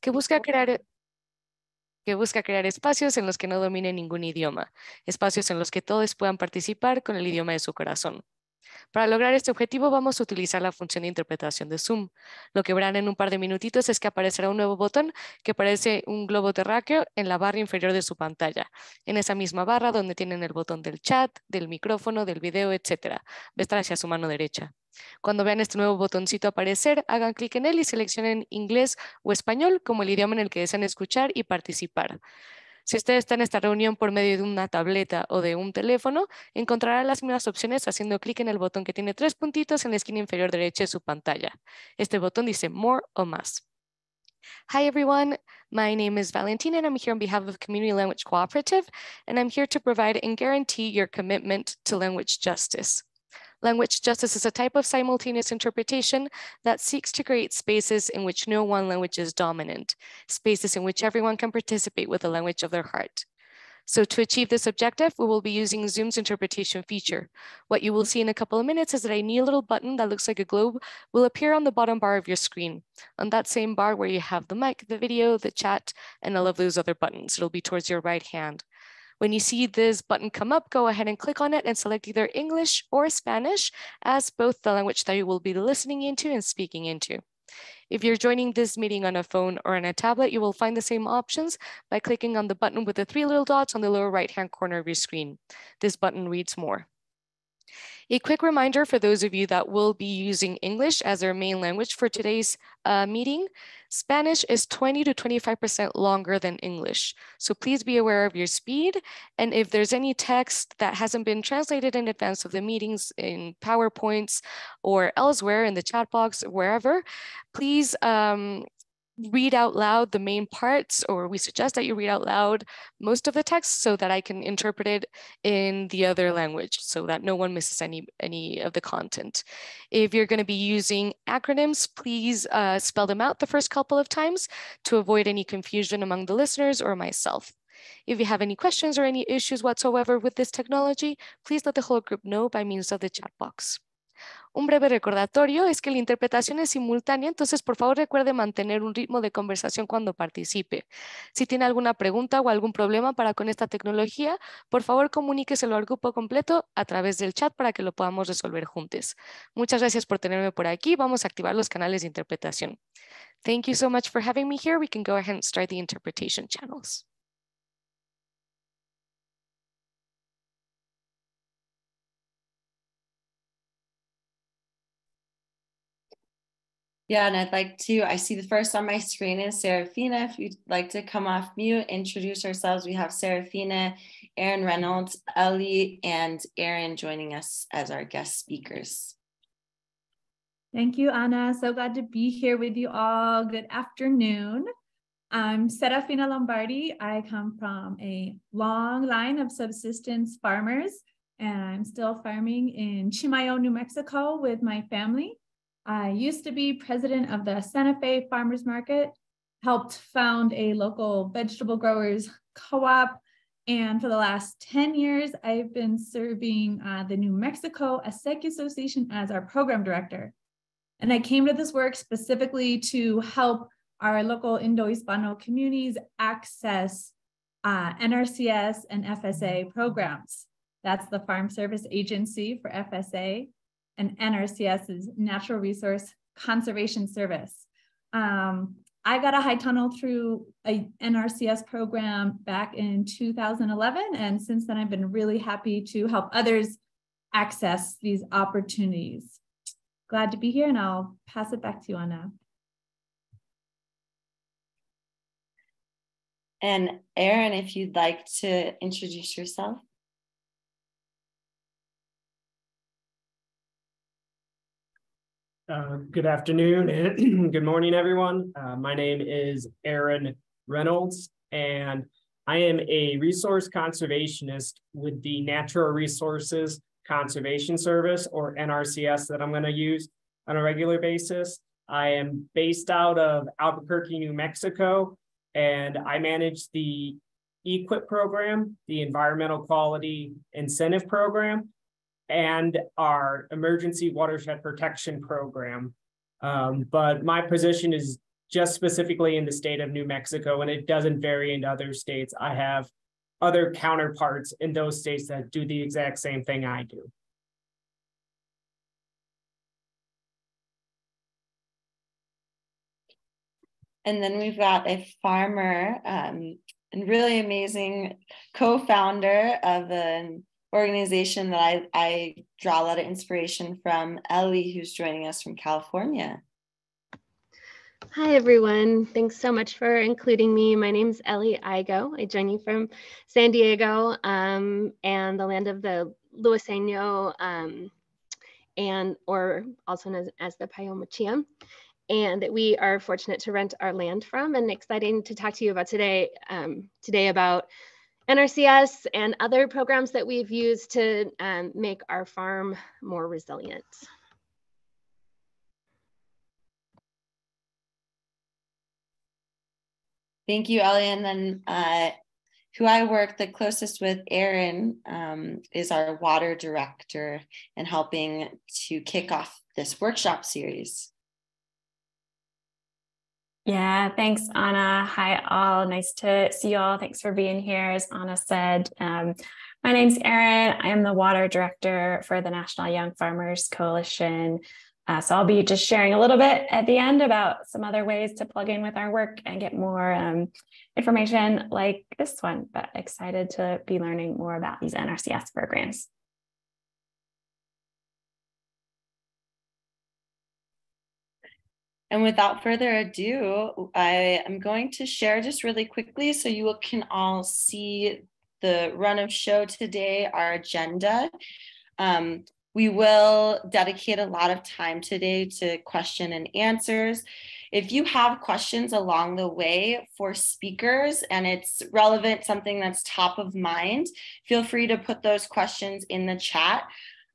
que busca crear que busca crear espacios en los que no domine ningún idioma, espacios en los que todos puedan participar con el idioma de su corazón. Para lograr este objetivo vamos a utilizar la función de interpretación de Zoom. Lo que verán en un par de minutitos es que aparecerá un nuevo botón que parece un globo terráqueo en la barra inferior de su pantalla. En esa misma barra donde tienen el botón del chat, del micrófono, del video, etc. Estar hacia su mano derecha. Cuando vean este nuevo botoncito aparecer, hagan clic en él y seleccionen inglés o español como el idioma en el que desean escuchar y participar. Si usted está en esta reunión por medio de una tableta o de un teléfono, encontrará las mismas opciones haciendo clic en el botón que tiene tres puntitos en la esquina inferior derecha de su pantalla. Este botón dice More o Más. Hi everyone, my name is Valentina and I'm here on behalf of Community Language Cooperative and I'm here to provide and guarantee your commitment to language justice. Language justice is a type of simultaneous interpretation that seeks to create spaces in which no one language is dominant, spaces in which everyone can participate with the language of their heart. So to achieve this objective, we will be using Zoom's interpretation feature. What you will see in a couple of minutes is that a new little button that looks like a globe will appear on the bottom bar of your screen. On that same bar where you have the mic, the video, the chat, and all of those other buttons, it'll be towards your right hand. When you see this button come up, go ahead and click on it and select either English or Spanish as both the language that you will be listening into and speaking into. If you're joining this meeting on a phone or on a tablet, you will find the same options by clicking on the button with the three little dots on the lower right-hand corner of your screen. This button reads more. A quick reminder for those of you that will be using English as their main language for today's uh, meeting, Spanish is 20 to 25% longer than English. So please be aware of your speed. And if there's any text that hasn't been translated in advance of the meetings in PowerPoints or elsewhere in the chat box, wherever, please um, read out loud the main parts, or we suggest that you read out loud most of the text so that I can interpret it in the other language so that no one misses any, any of the content. If you're gonna be using acronyms, please uh, spell them out the first couple of times to avoid any confusion among the listeners or myself. If you have any questions or any issues whatsoever with this technology, please let the whole group know by means of the chat box. Un breve recordatorio es que la interpretación es simultánea, entonces por favor recuerde mantener un ritmo de conversación cuando participe. Si tiene alguna pregunta o algún problema para con esta tecnología, por favor comuníqueselo al grupo completo a través del chat para que lo podamos resolver juntos. Muchas gracias por tenerme por aquí. Vamos a activar los canales de interpretación. Thank you so much for having me here. We can go ahead and start the interpretation channels. Yeah, and I'd like to, I see the first on my screen is Serafina. If you'd like to come off mute, introduce ourselves. We have Serafina, Aaron Reynolds, Ellie, and Aaron joining us as our guest speakers. Thank you, Anna. So glad to be here with you all. Good afternoon. I'm Serafina Lombardi. I come from a long line of subsistence farmers, and I'm still farming in Chimayo, New Mexico with my family. I used to be president of the Santa Fe Farmers Market, helped found a local vegetable growers co-op, and for the last 10 years, I've been serving uh, the New Mexico Acequia Association as our program director. And I came to this work specifically to help our local Indo-Hispano communities access uh, NRCS and FSA programs. That's the Farm Service Agency for FSA and NRCS is Natural Resource Conservation Service. Um, I got a high tunnel through a NRCS program back in 2011. And since then, I've been really happy to help others access these opportunities. Glad to be here and I'll pass it back to you, Anna. And Aaron, if you'd like to introduce yourself. Uh, good afternoon and good morning, everyone. Uh, my name is Aaron Reynolds, and I am a resource conservationist with the Natural Resources Conservation Service, or NRCS, that I'm going to use on a regular basis. I am based out of Albuquerque, New Mexico, and I manage the EQIP program, the Environmental Quality Incentive Program, and our emergency watershed protection program. Um, but my position is just specifically in the state of New Mexico, and it doesn't vary in other states. I have other counterparts in those states that do the exact same thing I do. And then we've got a farmer um, and really amazing co-founder of an organization that I, I draw a lot of inspiration from, Ellie, who's joining us from California. Hi, everyone. Thanks so much for including me. My name is Ellie Igoe. I join you from San Diego um, and the land of the Luiseno, um, and or also known as, as the Payomachia and that we are fortunate to rent our land from and exciting to talk to you about today, um, today about NRCS and other programs that we've used to um, make our farm more resilient. Thank you, Ellie. And then uh, who I work the closest with, Erin, um, is our water director and helping to kick off this workshop series. Yeah, thanks, Anna. Hi, all. Nice to see you all. Thanks for being here. As Anna said, um, my name's Erin. I am the water director for the National Young Farmers Coalition. Uh, so I'll be just sharing a little bit at the end about some other ways to plug in with our work and get more um, information like this one, but excited to be learning more about these NRCS programs. And without further ado, I am going to share just really quickly so you can all see the run of show today, our agenda. Um, we will dedicate a lot of time today to question and answers. If you have questions along the way for speakers and it's relevant, something that's top of mind, feel free to put those questions in the chat.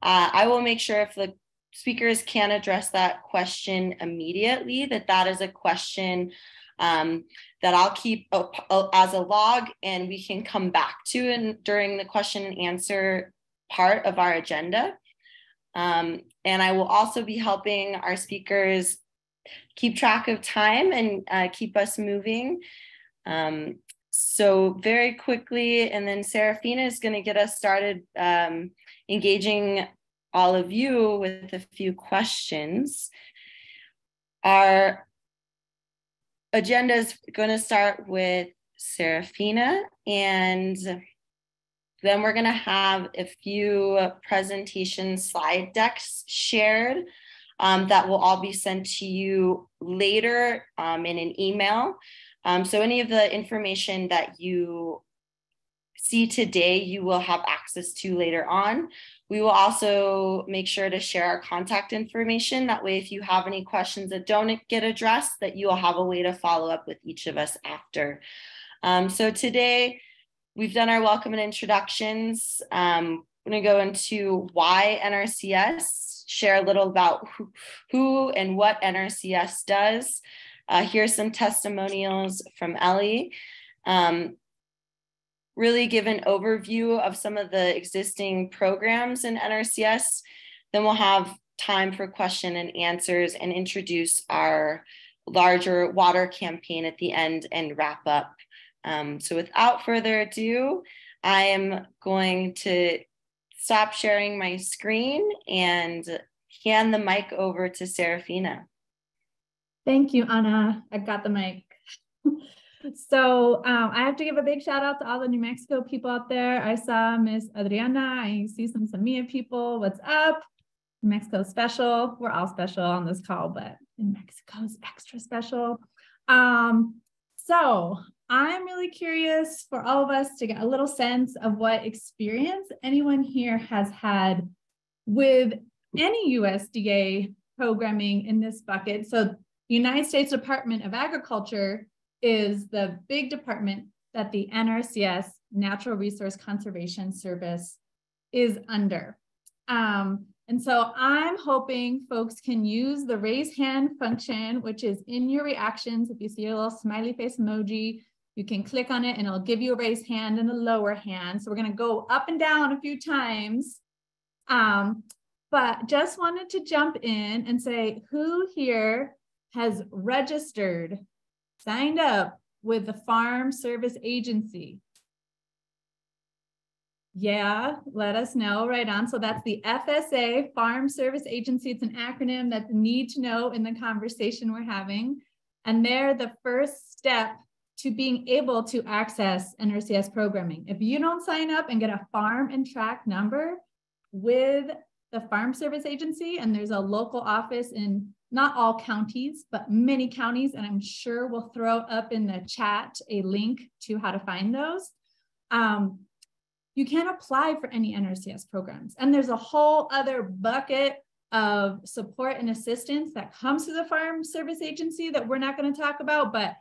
Uh, I will make sure if the speakers can address that question immediately, that that is a question um, that I'll keep as a log and we can come back to in, during the question and answer part of our agenda. Um, and I will also be helping our speakers keep track of time and uh, keep us moving. Um, so very quickly, and then Serafina is going to get us started um, engaging all of you with a few questions. Our agenda is going to start with Serafina, and then we're going to have a few presentation slide decks shared um, that will all be sent to you later um, in an email. Um, so any of the information that you see today, you will have access to later on. We will also make sure to share our contact information. That way, if you have any questions that don't get addressed, that you will have a way to follow up with each of us after. Um, so today, we've done our welcome and introductions. Um, I'm going to go into why NRCS, share a little about who, who and what NRCS does. Uh, here's some testimonials from Ellie. Um, really give an overview of some of the existing programs in NRCS. Then we'll have time for question and answers and introduce our larger water campaign at the end and wrap up. Um, so without further ado, I am going to stop sharing my screen and hand the mic over to Serafina. Thank you, Anna. I got the mic. So um, I have to give a big shout out to all the New Mexico people out there. I saw Miss Adriana. I see some Samia people. What's up? New Mexico special. We're all special on this call, but in Mexico's extra special. Um, so I'm really curious for all of us to get a little sense of what experience anyone here has had with any USDA programming in this bucket. So United States Department of Agriculture is the big department that the NRCS, Natural Resource Conservation Service, is under. Um, and so I'm hoping folks can use the raise hand function, which is in your reactions. If you see a little smiley face emoji, you can click on it and it'll give you a raise hand and a lower hand. So we're gonna go up and down a few times. Um, but just wanted to jump in and say who here has registered, signed up with the Farm Service Agency? Yeah, let us know right on. So that's the FSA, Farm Service Agency. It's an acronym that's need to know in the conversation we're having. And they're the first step to being able to access NRCS programming. If you don't sign up and get a farm and tract number with the Farm Service Agency, and there's a local office in not all counties, but many counties, and I'm sure we'll throw up in the chat a link to how to find those. Um, you can't apply for any NRCS programs. And there's a whole other bucket of support and assistance that comes to the Farm Service Agency that we're not going to talk about, but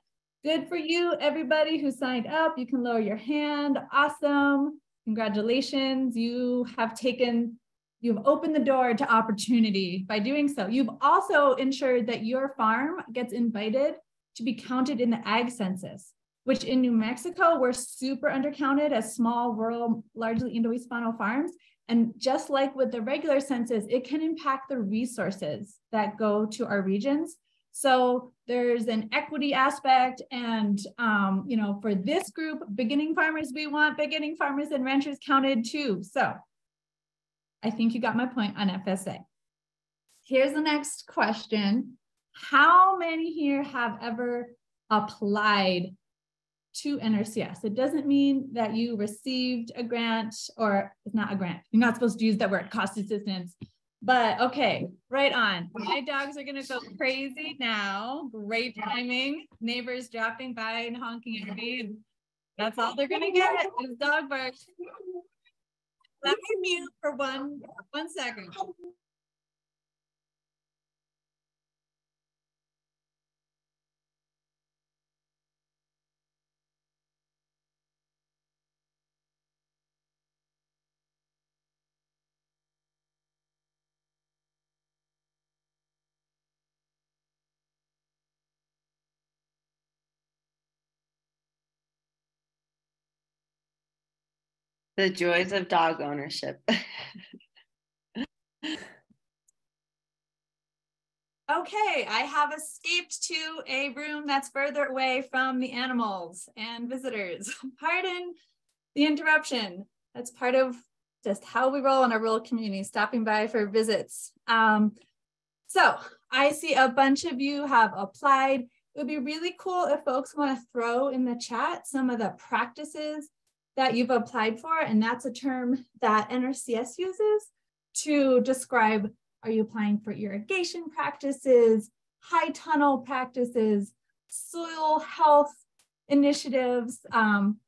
good for you, everybody who signed up. You can lower your hand. Awesome. Congratulations. You have taken, you've opened the door to opportunity by doing so. You've also ensured that your farm gets invited to be counted in the ag census which in New Mexico, we're super undercounted as small, rural, largely Indo-Hispano farms. And just like with the regular census, it can impact the resources that go to our regions. So there's an equity aspect and, um, you know, for this group, beginning farmers, we want beginning farmers and ranchers counted too. So I think you got my point on FSA. Here's the next question. How many here have ever applied to NRCS. It doesn't mean that you received a grant or it's not a grant. You're not supposed to use that word cost assistance. But okay, right on. My dogs are gonna go crazy now. Great timing. Neighbors dropping by and honking at me. That's all they're gonna get is dog barks. Let me mute for one one second. The joys of dog ownership. Okay, I have escaped to a room that's further away from the animals and visitors. Pardon the interruption. That's part of just how we roll in our rural community, stopping by for visits. Um, so I see a bunch of you have applied. It would be really cool if folks want to throw in the chat some of the practices that you've applied for. And that's a term that NRCS uses to describe, are you applying for irrigation practices, high tunnel practices, soil health initiatives. Um,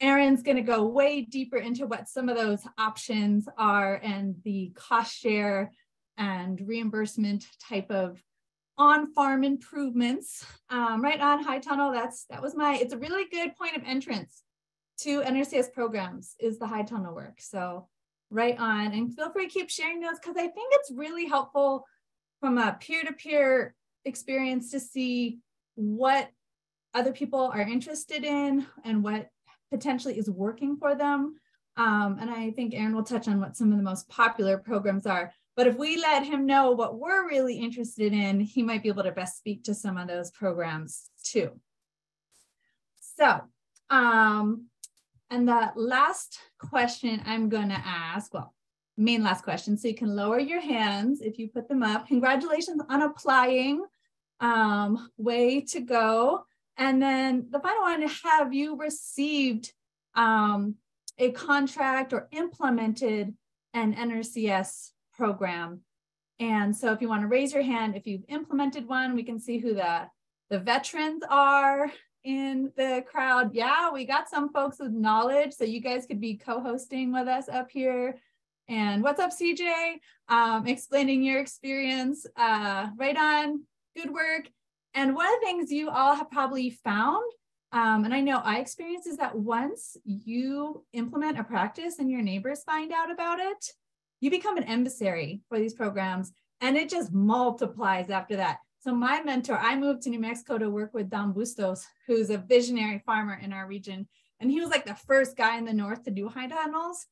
Erin's gonna go way deeper into what some of those options are and the cost share and reimbursement type of on-farm improvements. Um, right on high tunnel, that's that was my, it's a really good point of entrance to NRCS programs is the high tunnel work. So right on and feel free to keep sharing those because I think it's really helpful from a peer-to-peer experience to see what other people are interested in and what potentially is working for them. Um, and I think Aaron will touch on what some of the most popular programs are. But if we let him know what we're really interested in, he might be able to best speak to some of those programs too. So um, and the last question I'm going to ask, well, main last question, so you can lower your hands if you put them up. Congratulations on applying. Um, way to go. And then the final one, have you received um, a contract or implemented an NRCS program? And so if you want to raise your hand, if you've implemented one, we can see who the, the veterans are in the crowd. Yeah, we got some folks with knowledge, so you guys could be co-hosting with us up here. And what's up, CJ? Um, explaining your experience. Uh, right on, good work. And one of the things you all have probably found, um, and I know I experienced, is that once you implement a practice and your neighbors find out about it, you become an emissary for these programs and it just multiplies after that. So my mentor, I moved to New Mexico to work with Don Bustos, who's a visionary farmer in our region. And he was like the first guy in the north to do high tunnels.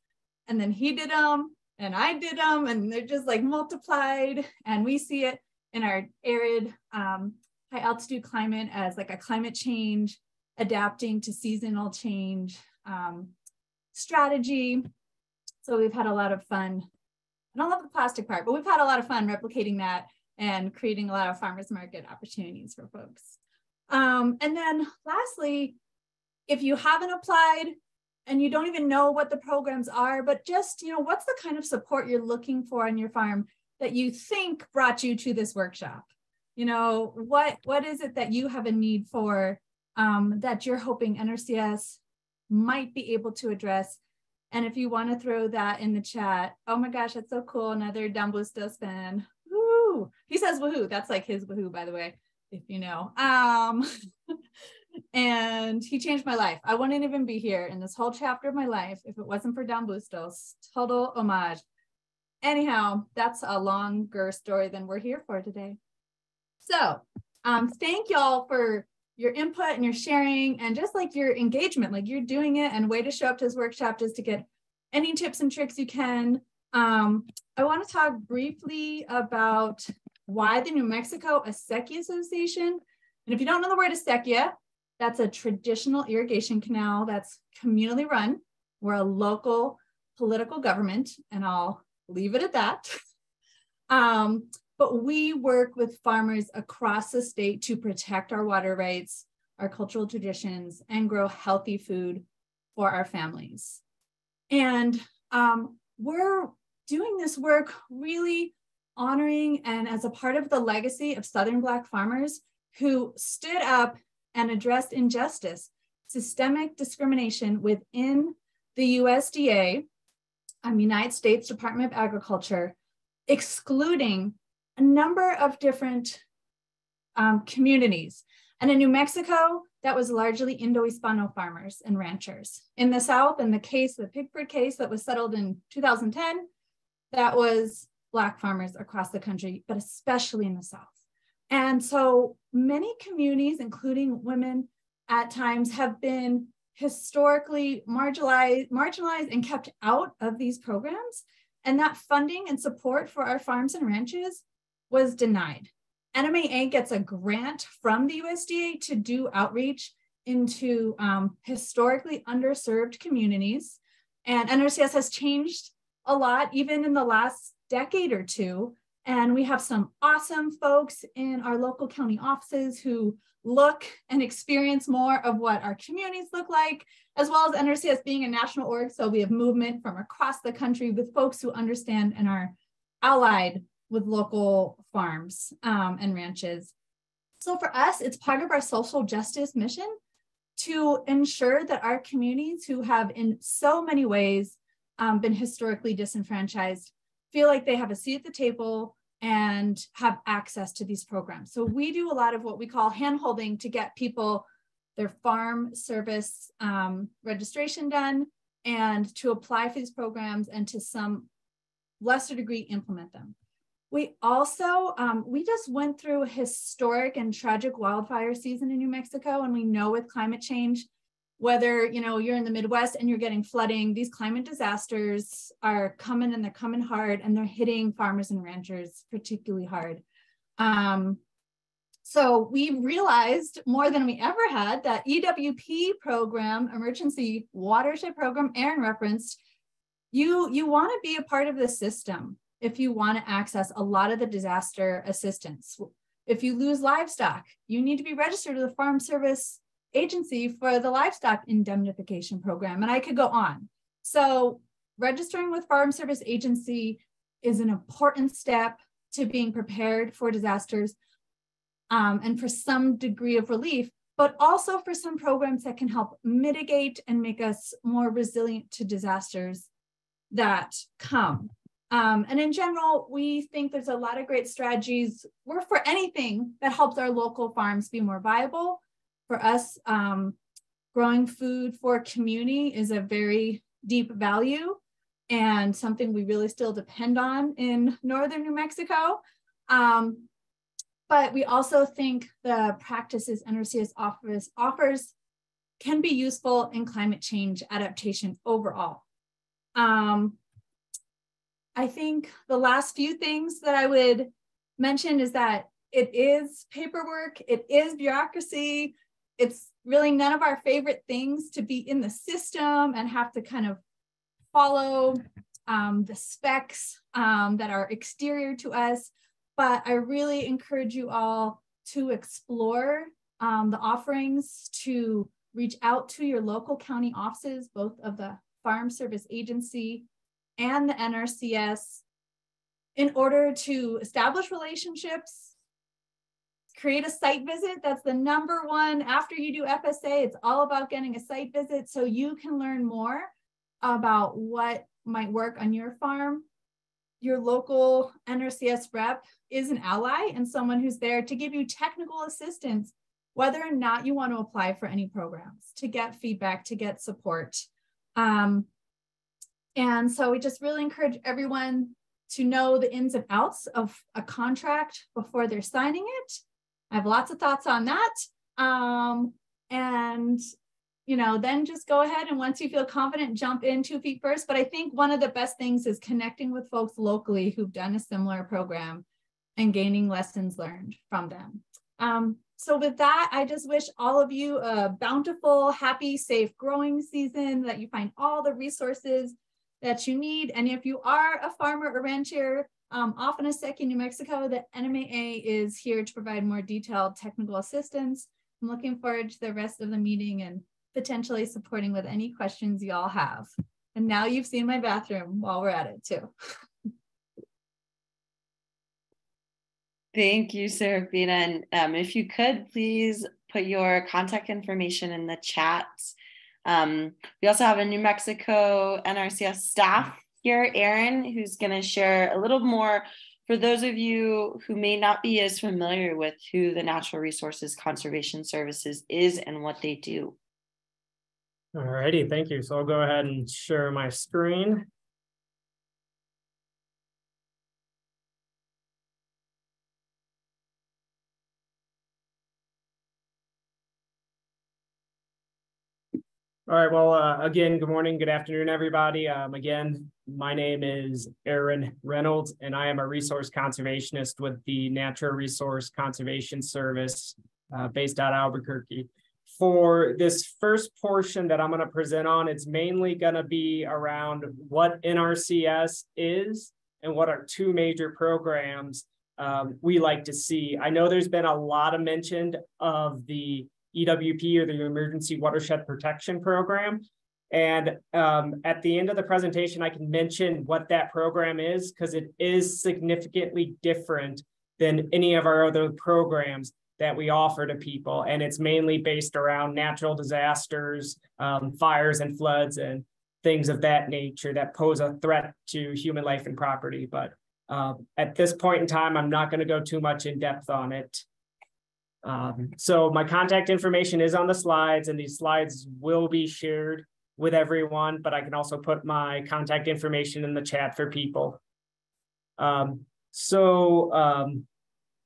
And then he did them and I did them and they're just like multiplied. And we see it in our arid um, high altitude climate as like a climate change, adapting to seasonal change um, strategy. So we've had a lot of fun. I don't love the plastic part, but we've had a lot of fun replicating that and creating a lot of farmers market opportunities for folks. Um, and then lastly, if you haven't applied and you don't even know what the programs are, but just, you know, what's the kind of support you're looking for on your farm that you think brought you to this workshop? You know, what what is it that you have a need for um, that you're hoping NRCS might be able to address? And if you want to throw that in the chat, oh my gosh, that's so cool. Another Don Bustos He says woohoo. That's like his woohoo, by the way, if you know. Um, and he changed my life. I wouldn't even be here in this whole chapter of my life if it wasn't for Don Bustos. Total homage. Anyhow, that's a longer story than we're here for today. So um, thank y'all for your input and your sharing and just like your engagement, like you're doing it and way to show up to this workshop just to get any tips and tricks you can. Um, I want to talk briefly about why the New Mexico Acequia Association. And if you don't know the word acequia, that's a traditional irrigation canal that's communally run. We're a local political government, and I'll leave it at that. um, but we work with farmers across the state to protect our water rights, our cultural traditions, and grow healthy food for our families. And um, we're doing this work really honoring and as a part of the legacy of Southern Black farmers who stood up and addressed injustice, systemic discrimination within the USDA, um, United States Department of Agriculture, excluding a number of different um, communities. And in New Mexico, that was largely Indo-Hispano farmers and ranchers. In the South, in the case, the Pigford case that was settled in 2010, that was Black farmers across the country, but especially in the South. And so many communities, including women at times, have been historically marginalized, marginalized and kept out of these programs. And that funding and support for our farms and ranches was denied. NMAA gets a grant from the USDA to do outreach into um, historically underserved communities. And NRCS has changed a lot, even in the last decade or two. And we have some awesome folks in our local county offices who look and experience more of what our communities look like, as well as NRCS being a national org. So we have movement from across the country with folks who understand and are allied with local farms um, and ranches. So for us, it's part of our social justice mission to ensure that our communities who have in so many ways um, been historically disenfranchised feel like they have a seat at the table and have access to these programs. So we do a lot of what we call handholding to get people their farm service um, registration done and to apply for these programs and to some lesser degree implement them. We also, um, we just went through a historic and tragic wildfire season in New Mexico and we know with climate change, whether you know you're in the midwest and you're getting flooding these climate disasters are coming and they're coming hard and they're hitting farmers and ranchers particularly hard. Um, so we realized more than we ever had that ewp program emergency watershed program aaron referenced you you want to be a part of the system if you want to access a lot of the disaster assistance. If you lose livestock you need to be registered with the farm service agency for the livestock indemnification program, and I could go on. So registering with Farm Service Agency is an important step to being prepared for disasters um, and for some degree of relief, but also for some programs that can help mitigate and make us more resilient to disasters that come. Um, and in general, we think there's a lot of great strategies. We're for anything that helps our local farms be more viable for us, um, growing food for community is a very deep value and something we really still depend on in northern New Mexico. Um, but we also think the practices NRCS offers, offers can be useful in climate change adaptation overall. Um, I think the last few things that I would mention is that it is paperwork, it is bureaucracy. It's really none of our favorite things to be in the system and have to kind of follow um, the specs um, that are exterior to us. But I really encourage you all to explore um, the offerings, to reach out to your local county offices, both of the Farm Service Agency and the NRCS, in order to establish relationships, create a site visit. That's the number one after you do FSA. It's all about getting a site visit so you can learn more about what might work on your farm. Your local NRCS rep is an ally and someone who's there to give you technical assistance, whether or not you want to apply for any programs, to get feedback, to get support. Um, and so we just really encourage everyone to know the ins and outs of a contract before they're signing it. I have lots of thoughts on that. Um, and you know, then just go ahead and once you feel confident, jump in two feet first. But I think one of the best things is connecting with folks locally who've done a similar program and gaining lessons learned from them. Um, so with that, I just wish all of you a bountiful, happy, safe growing season, that you find all the resources that you need. And if you are a farmer or rancher um, off in Asahi, New Mexico, the NMAA is here to provide more detailed technical assistance. I'm looking forward to the rest of the meeting and potentially supporting with any questions you all have. And now you've seen my bathroom while we're at it too. Thank you, Serafina. And um, if you could please put your contact information in the chat. Um, we also have a New Mexico NRCS staff here, Aaron, who's going to share a little more for those of you who may not be as familiar with who the Natural Resources Conservation Services is and what they do. All righty, thank you. So I'll go ahead and share my screen. All right, well, uh, again, good morning, good afternoon, everybody. Um, again, my name is Aaron Reynolds, and I am a resource conservationist with the Natural Resource Conservation Service uh, based out of Albuquerque for this first portion that I'm going to present on, it's mainly going to be around what NRCS is and what are two major programs um, we like to see. I know there's been a lot of mention of the EWP or the Emergency Watershed Protection Program. And um, at the end of the presentation, I can mention what that program is because it is significantly different than any of our other programs that we offer to people. And it's mainly based around natural disasters, um, fires and floods and things of that nature that pose a threat to human life and property. But uh, at this point in time, I'm not going to go too much in depth on it. Um, so my contact information is on the slides and these slides will be shared with everyone, but I can also put my contact information in the chat for people. Um, so um,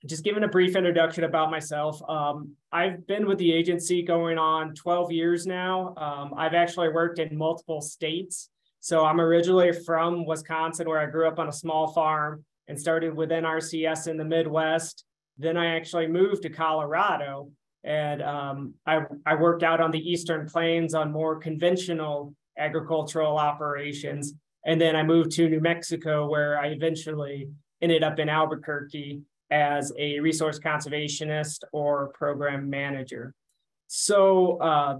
just giving a brief introduction about myself. Um, I've been with the agency going on 12 years now. Um, I've actually worked in multiple states. So I'm originally from Wisconsin, where I grew up on a small farm and started with NRCS in the Midwest. Then I actually moved to Colorado and um, I, I worked out on the Eastern Plains on more conventional agricultural operations. And then I moved to New Mexico, where I eventually ended up in Albuquerque as a resource conservationist or program manager. So uh,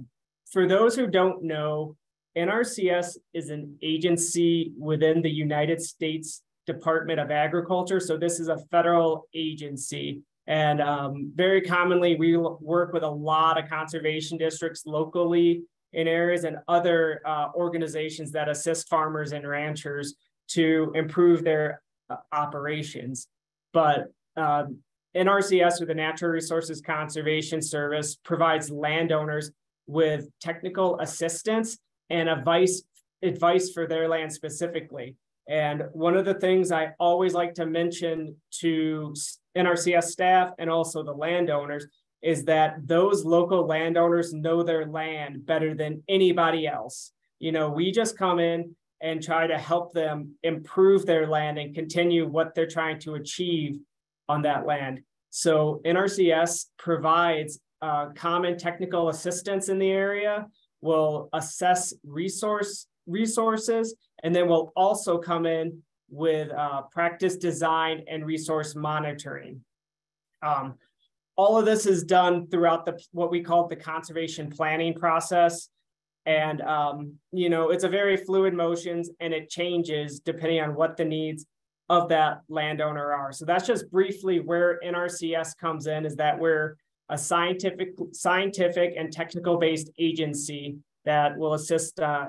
for those who don't know, NRCS is an agency within the United States Department of Agriculture. So this is a federal agency. And um, very commonly, we work with a lot of conservation districts locally in areas and other uh, organizations that assist farmers and ranchers to improve their uh, operations. But um, NRCS, with the Natural Resources Conservation Service, provides landowners with technical assistance and advice, advice for their land specifically. And one of the things I always like to mention to NRCS staff and also the landowners is that those local landowners know their land better than anybody else. You know, we just come in and try to help them improve their land and continue what they're trying to achieve on that land. So NRCS provides uh, common technical assistance in the area, will assess resource resources, and then will also come in with uh, practice design and resource monitoring. Um, all of this is done throughout the what we call the conservation planning process. And um, you know, it's a very fluid motions and it changes depending on what the needs of that landowner are. So that's just briefly where NRCS comes in is that we're a scientific, scientific and technical based agency that will assist, uh,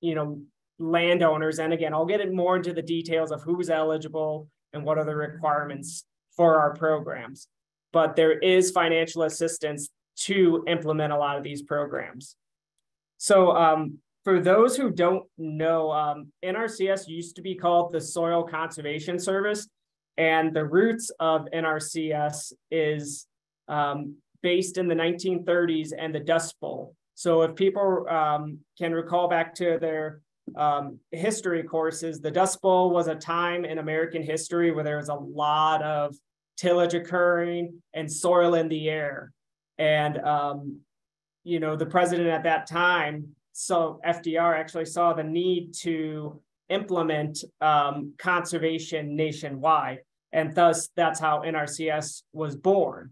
you know, landowners. And again, I'll get it more into the details of who's eligible and what are the requirements for our programs. But there is financial assistance to implement a lot of these programs. So um, for those who don't know, um, NRCS used to be called the Soil Conservation Service, and the roots of NRCS is um, based in the 1930s and the Dust Bowl. So if people um, can recall back to their um, history courses, the Dust Bowl was a time in American history where there was a lot of tillage occurring and soil in the air. And, um, you know, the president at that time so FDR actually saw the need to implement um, conservation nationwide. And thus, that's how NRCS was born.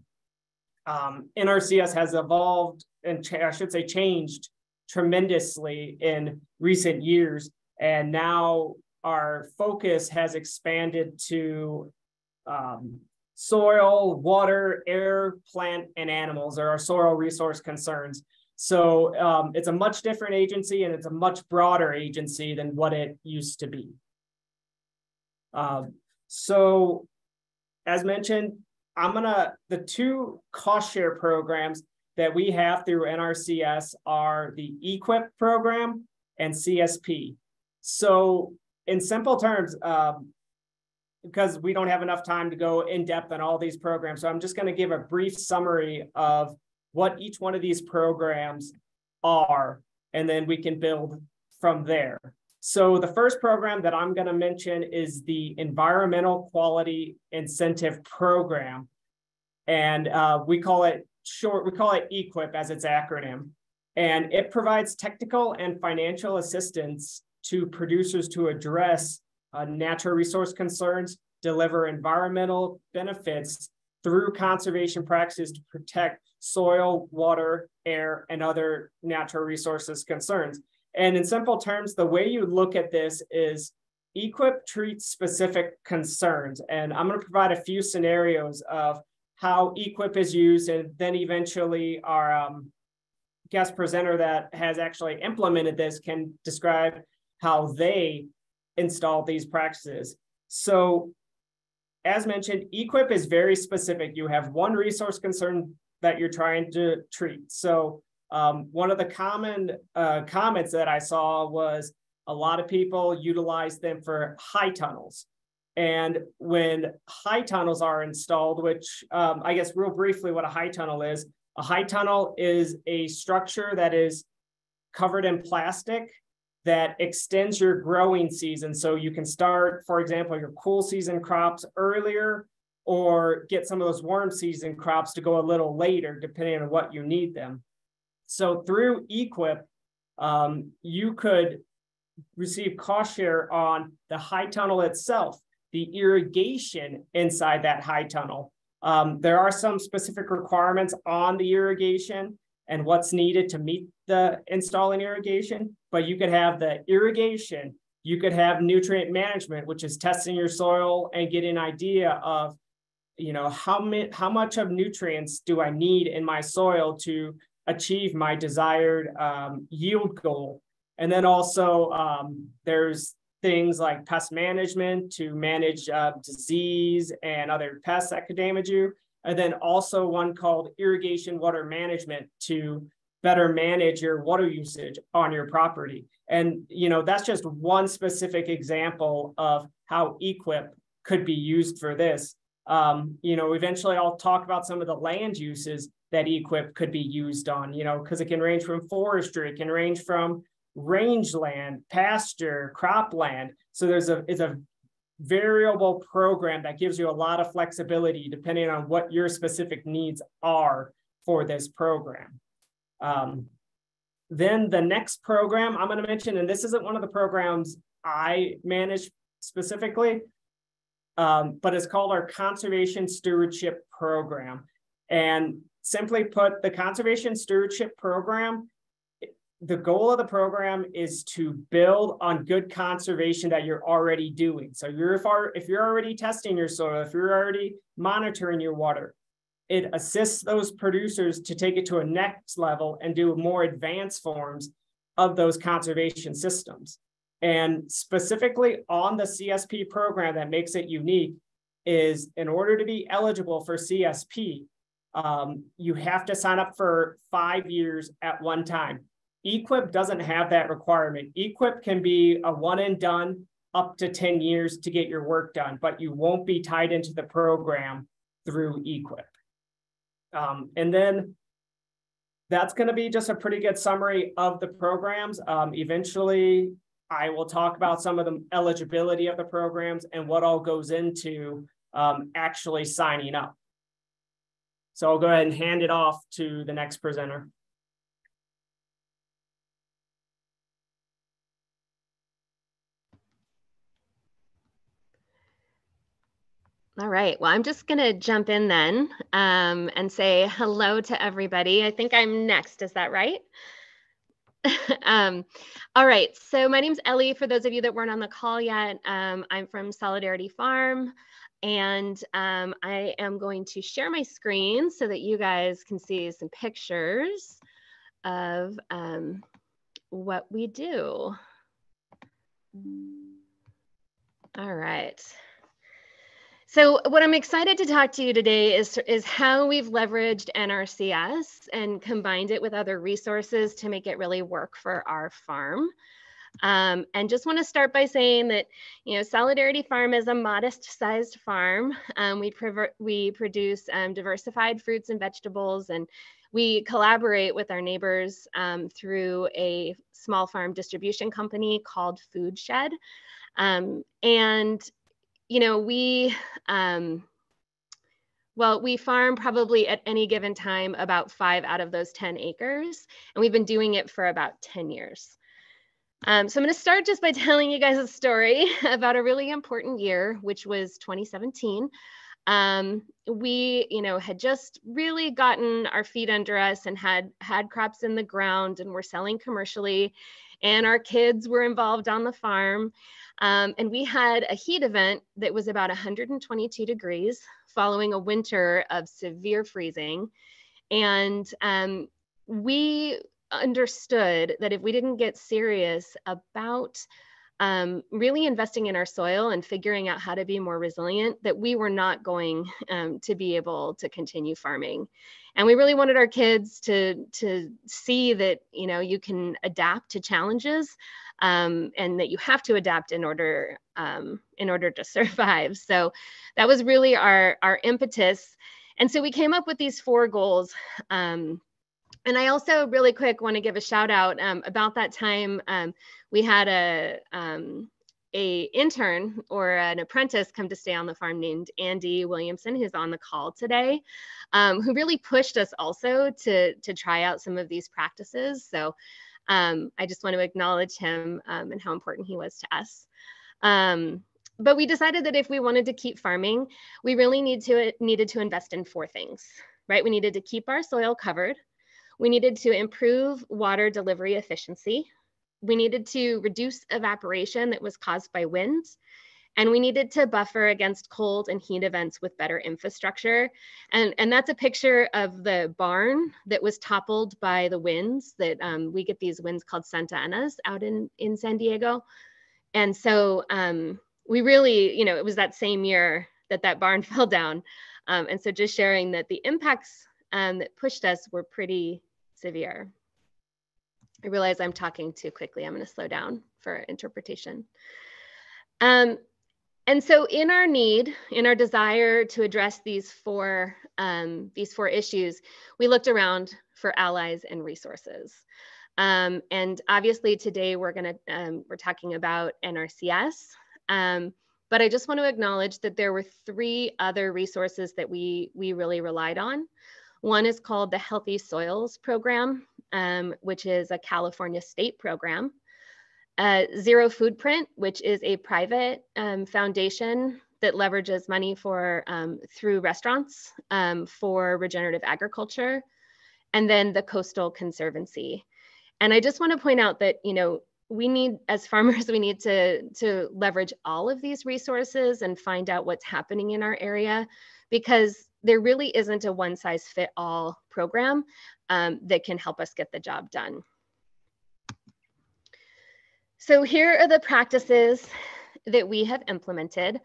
Um, NRCS has evolved and I should say changed tremendously in recent years. And now our focus has expanded to um, soil, water, air, plant, and animals, or our soil resource concerns. So um, it's a much different agency and it's a much broader agency than what it used to be. Um, so as mentioned, I'm gonna, the two cost share programs that we have through NRCS are the EQIP program and CSP. So in simple terms, um, because we don't have enough time to go in depth on all these programs, so I'm just gonna give a brief summary of what each one of these programs are, and then we can build from there. So the first program that I'm going to mention is the Environmental Quality Incentive Program. And uh, we call it short, we call it EQIP as its acronym. And it provides technical and financial assistance to producers to address uh, natural resource concerns, deliver environmental benefits through conservation practices to protect soil, water, air, and other natural resources concerns. And in simple terms, the way you look at this is EQIP treats specific concerns. And I'm going to provide a few scenarios of how EQIP is used, and then eventually our um, guest presenter that has actually implemented this can describe how they installed these practices. So as mentioned, EQIP is very specific. You have one resource concern that you're trying to treat. So um, one of the common uh, comments that I saw was a lot of people utilize them for high tunnels. And when high tunnels are installed, which um, I guess real briefly what a high tunnel is, a high tunnel is a structure that is covered in plastic that extends your growing season. So you can start, for example, your cool season crops earlier or get some of those warm season crops to go a little later, depending on what you need them. So through EQIP, um, you could receive cost share on the high tunnel itself, the irrigation inside that high tunnel. Um, there are some specific requirements on the irrigation and what's needed to meet the installing irrigation, but you could have the irrigation, you could have nutrient management, which is testing your soil and getting an idea of you know how how much of nutrients do i need in my soil to achieve my desired um, yield goal and then also um, there's things like pest management to manage uh, disease and other pests that could damage you. And then also one called irrigation water management to better manage your water usage on your property. And you know that's just one specific example of how EQIP could be used for this. Um, you know, eventually I'll talk about some of the land uses that EQIP could be used on, you know, because it can range from forestry, it can range from rangeland, pasture, cropland. So there's a it's a variable program that gives you a lot of flexibility depending on what your specific needs are for this program. Um, then the next program I'm going to mention, and this isn't one of the programs I manage specifically, um, but it's called our Conservation Stewardship Program. And simply put, the Conservation Stewardship Program, the goal of the program is to build on good conservation that you're already doing. So you're if, if you're already testing your soil, if you're already monitoring your water, it assists those producers to take it to a next level and do more advanced forms of those conservation systems. And specifically on the CSP program that makes it unique is in order to be eligible for CSP, um, you have to sign up for five years at one time. EQIP doesn't have that requirement. EQIP can be a one and done up to 10 years to get your work done, but you won't be tied into the program through EQIP. Um, and then that's going to be just a pretty good summary of the programs. Um, eventually, I will talk about some of the eligibility of the programs and what all goes into um, actually signing up. So I'll go ahead and hand it off to the next presenter. All right. Well, I'm just going to jump in then um, and say hello to everybody. I think I'm next. Is that right? um, all right. So my name's Elle. For those of you that weren't on the call yet, um, I'm from Solidarity Farm. And um, I am going to share my screen so that you guys can see some pictures of um, what we do. All right. So what I'm excited to talk to you today is, is how we've leveraged NRCS and combined it with other resources to make it really work for our farm. Um, and just want to start by saying that, you know, Solidarity Farm is a modest sized farm. Um, we, we produce um, diversified fruits and vegetables and we collaborate with our neighbors um, through a small farm distribution company called Food Shed. Um, and you know, we, um, well, we farm probably at any given time about five out of those 10 acres, and we've been doing it for about 10 years. Um, so I'm going to start just by telling you guys a story about a really important year, which was 2017. Um, we, you know, had just really gotten our feet under us and had had crops in the ground and were selling commercially, and our kids were involved on the farm. Um, and we had a heat event that was about 122 degrees following a winter of severe freezing. And um, we understood that if we didn't get serious about um, really investing in our soil and figuring out how to be more resilient, that we were not going um, to be able to continue farming. And we really wanted our kids to, to see that, you know, you can adapt to challenges um, and that you have to adapt in order um, in order to survive. So that was really our our impetus. And so we came up with these four goals. Um, and I also really quick want to give a shout out um, about that time. Um, we had a um, a intern or an apprentice come to stay on the farm named Andy Williamson, who's on the call today, um, who really pushed us also to, to try out some of these practices. So um, I just want to acknowledge him um, and how important he was to us. But we decided that if we wanted to keep farming, we really need to, needed to invest in four things, right? We needed to keep our soil covered. We needed to improve water delivery efficiency. We needed to reduce evaporation that was caused by wind. And we needed to buffer against cold and heat events with better infrastructure. And, and that's a picture of the barn that was toppled by the winds that um, we get these winds called Santa Anas out in, in San Diego. And so um, we really, you know, it was that same year that that barn fell down. Um, and so just sharing that the impacts um, that pushed us were pretty severe. I realize I'm talking too quickly. I'm going to slow down for interpretation. Um, and so in our need, in our desire to address these four, um, these four issues, we looked around for allies and resources. Um, and obviously today we're gonna, um, we're talking about NRCS, um, but I just want to acknowledge that there were three other resources that we, we really relied on. One is called the Healthy Soils Program, um, which is a California state program. Uh, Zero Foodprint, which is a private um, foundation that leverages money for um, through restaurants um, for regenerative agriculture, and then the Coastal Conservancy. And I just want to point out that you know we need as farmers we need to to leverage all of these resources and find out what's happening in our area because there really isn't a one size fit all program um, that can help us get the job done. So here are the practices that we have implemented.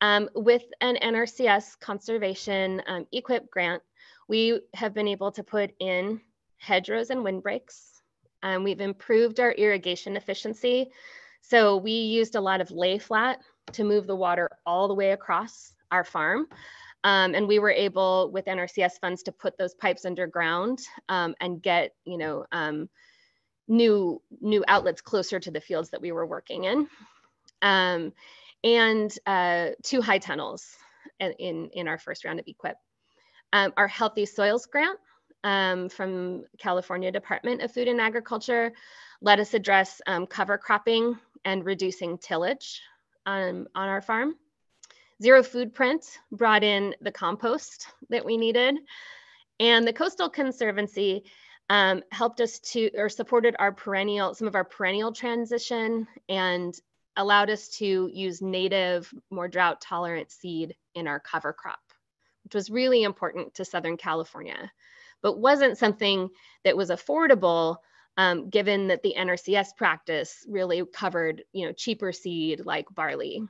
Um, with an NRCS conservation um, EQIP grant, we have been able to put in hedgerows and windbreaks. Um, we've improved our irrigation efficiency. So we used a lot of lay flat to move the water all the way across our farm. Um, and we were able with NRCS funds to put those pipes underground um, and get, you know, um, new new outlets closer to the fields that we were working in. Um, and uh, two high tunnels in, in, our first round of EQIP. Um, our Healthy Soils grant um, from California Department of Food and Agriculture let us address cover cropping and reducing tillage on, on our farm. Zero Foodprint brought in the compost that we needed. And the Coastal Conservancy um, helped us to, or supported our perennial, some of our perennial transition and allowed us to use native, more drought tolerant seed in our cover crop, which was really important to Southern California, but wasn't something that was affordable um, given that the NRCS practice really covered, you know, cheaper seed like barley.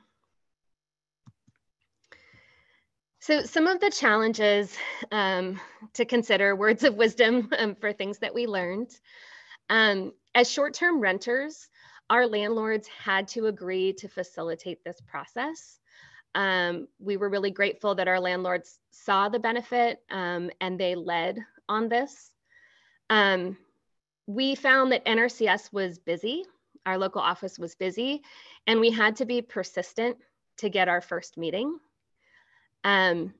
So some of the challenges um, to consider, words of wisdom um, for things that we learned. Um, as short-term renters, our landlords had to agree to facilitate this process. Um, we were really grateful that our landlords saw the benefit um, and they led on this. Um, we found that NRCS was busy, our local office was busy, and we had to be persistent to get our first meeting. Um,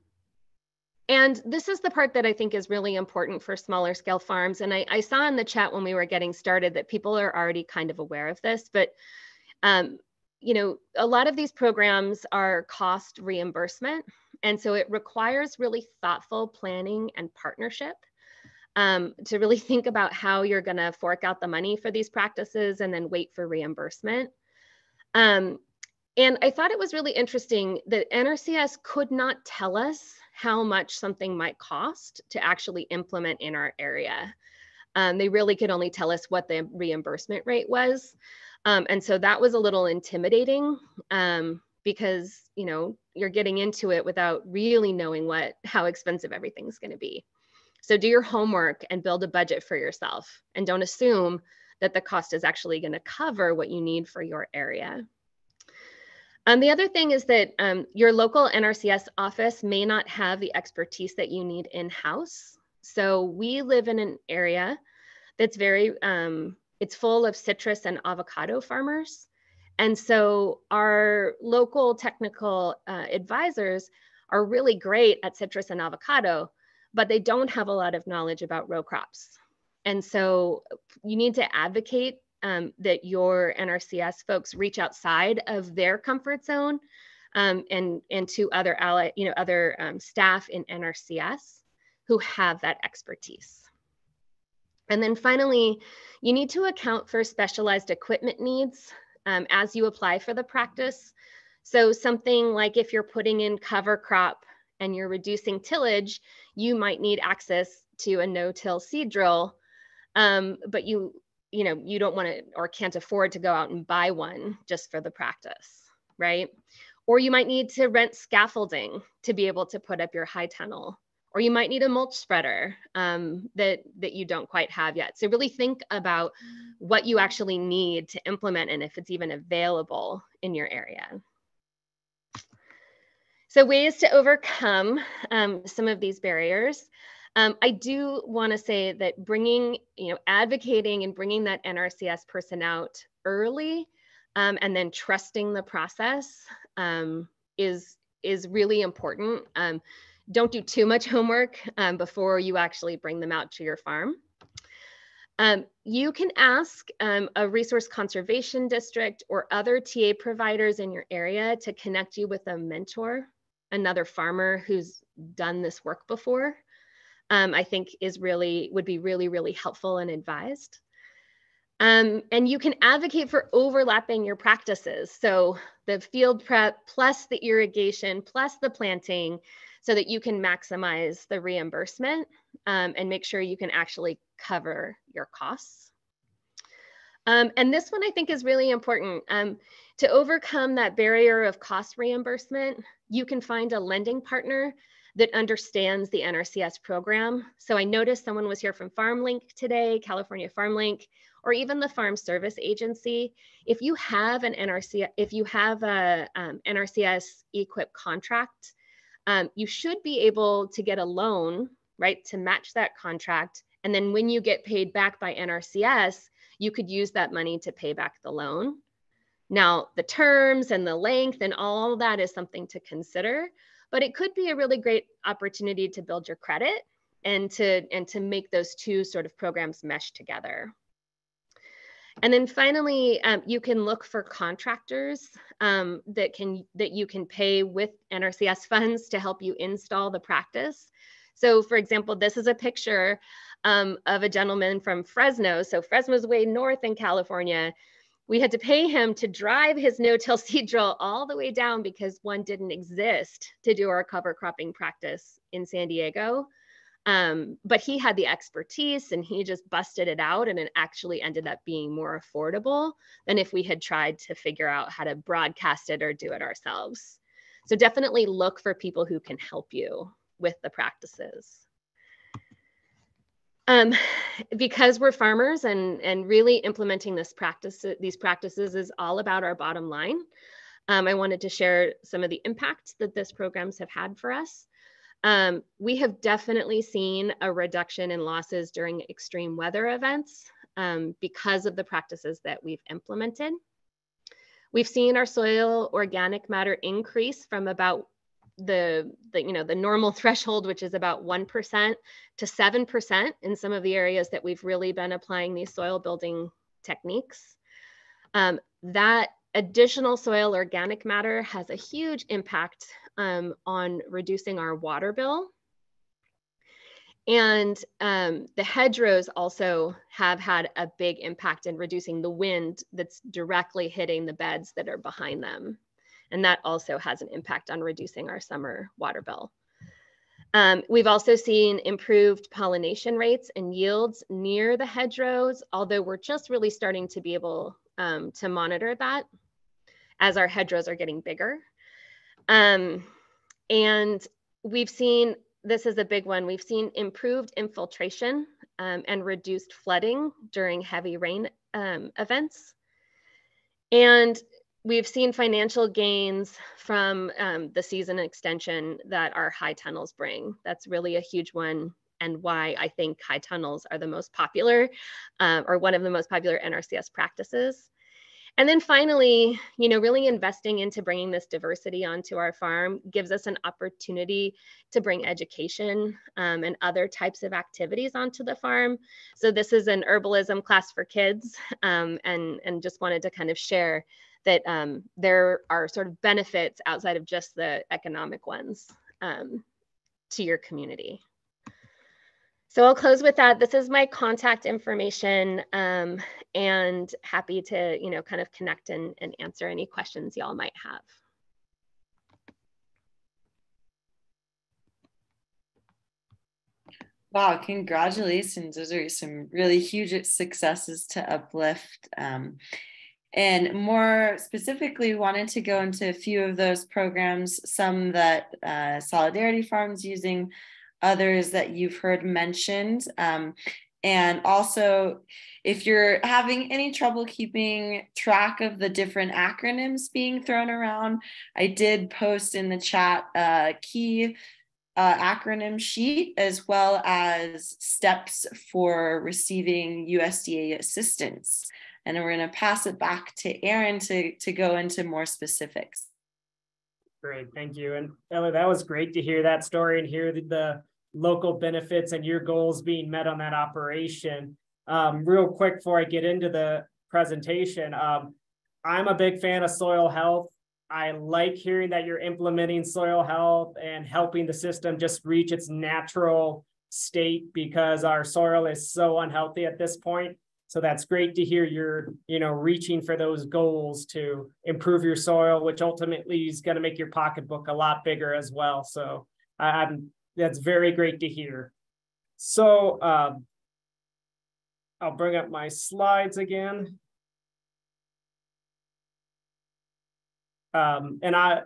and this is the part that I think is really important for smaller scale farms. And I, I, saw in the chat when we were getting started that people are already kind of aware of this, but um, you know, a lot of these programs are cost reimbursement. And so it requires really thoughtful planning and partnership um, to really think about how you're gonna fork out the money for these practices and then wait for reimbursement. Um, and I thought it was really interesting that NRCS could not tell us how much something might cost to actually implement in our area. Um, they really could only tell us what the reimbursement rate was. Um, and so that was a little intimidating um, because, you know, you're getting into it without really knowing what, how expensive everything's gonna be. So do your homework and build a budget for yourself and don't assume that the cost is actually gonna cover what you need for your area. Um, the other thing is that um, your local NRCS office may not have the expertise that you need in-house. So we live in an area that's very, um, it's full of citrus and avocado farmers. And so our local technical uh, advisors are really great at citrus and avocado, but they don't have a lot of knowledge about row crops. And so you need to advocate um, that your NRCS folks reach outside of their comfort zone um, and, and to other ally, you know, other um, staff in NRCS who have that expertise. And then finally, you need to account for specialized equipment needs um, as you apply for the practice. So something like if you're putting in cover crop and you're reducing tillage, you might need access to a no-till seed drill, um, but you you know, you don't want to or can't afford to go out and buy one just for the practice, right? Or you might need to rent scaffolding to be able to put up your high tunnel. Or you might need a mulch spreader um, that, that you don't quite have yet. So really think about what you actually need to implement and if it's even available in your area. So ways to overcome um, some of these barriers. Um, I do want to say that bringing, you know, advocating and bringing that NRCS person out early um, and then trusting the process um, is, is really important. Um, don't do too much homework um, before you actually bring them out to your farm. Um, you can ask um, a resource conservation district or other TA providers in your area to connect you with a mentor, another farmer who's done this work before. Um, I think is really would be really really helpful and advised. Um, and you can advocate for overlapping your practices. So the field prep plus the irrigation plus the planting so that you can maximize the reimbursement um, and make sure you can actually cover your costs. Um, and this one I think is really important. Um, to overcome that barrier of cost reimbursement, you can find a lending partner that understands the NRCS program. So I noticed someone was here from FarmLink today, California FarmLink, or even the Farm Service Agency. If you have an NRC, if you have a um, NRCS EQIP contract, um, you should be able to get a loan, right, to match that contract. And then when you get paid back by NRCS, you could use that money to pay back the loan. Now, the terms and the length and all that is something to consider, but it could be a really great opportunity to build your credit and to and to make those two sort of programs mesh together. And then finally, um, you can look for contractors um, that can that you can pay with NRCS funds to help you install the practice. So for example, this is a picture um, of a gentleman from Fresno. So Fresno's way north in California. We had to pay him to drive his no-till seed drill all the way down because one didn't exist to do our cover cropping practice in San Diego. Um, but he had the expertise and he just busted it out and it actually ended up being more affordable than if we had tried to figure out how to broadcast it or do it ourselves. So definitely look for people who can help you with the practices. Um, because we're farmers and, and really implementing this practice, these practices is all about our bottom line. Um, I wanted to share some of the impacts that this programs have had for us. Um, we have definitely seen a reduction in losses during extreme weather events um, because of the practices that we've implemented. We've seen our soil organic matter increase from about the, the you know the normal threshold, which is about 1% to 7% in some of the areas that we've really been applying these soil building techniques. Um, that additional soil organic matter has a huge impact um, on reducing our water bill. And um, the hedgerows also have had a big impact in reducing the wind that's directly hitting the beds that are behind them. And that also has an impact on reducing our summer water bill. Um, we've also seen improved pollination rates and yields near the hedgerows, although we're just really starting to be able um, to monitor that as our hedgerows are getting bigger. Um, and we've seen, this is a big one, we've seen improved infiltration um, and reduced flooding during heavy rain um, events. And we've seen financial gains from um, the season extension that our high tunnels bring. That's really a huge one and why I think high tunnels are the most popular uh, or one of the most popular NRCS practices. And then finally, you know, really investing into bringing this diversity onto our farm gives us an opportunity to bring education um, and other types of activities onto the farm. So this is an herbalism class for kids um, and, and just wanted to kind of share that um, there are sort of benefits outside of just the economic ones um, to your community. So I'll close with that. This is my contact information um, and happy to, you know, kind of connect and, and answer any questions y'all might have. Wow, congratulations. Those are some really huge successes to uplift. Um, and more specifically, wanted to go into a few of those programs, some that uh, Solidarity Farms using, others that you've heard mentioned. Um, and also, if you're having any trouble keeping track of the different acronyms being thrown around, I did post in the chat a key uh, acronym sheet as well as steps for receiving USDA assistance. And we're going to pass it back to Aaron to, to go into more specifics. Great, thank you. And Ella, that was great to hear that story and hear the, the local benefits and your goals being met on that operation. Um, real quick before I get into the presentation, um, I'm a big fan of soil health. I like hearing that you're implementing soil health and helping the system just reach its natural state because our soil is so unhealthy at this point. So that's great to hear you're, you know, reaching for those goals to improve your soil, which ultimately is going to make your pocketbook a lot bigger as well. So I'm that's very great to hear. So um, I'll bring up my slides again. Um, and I,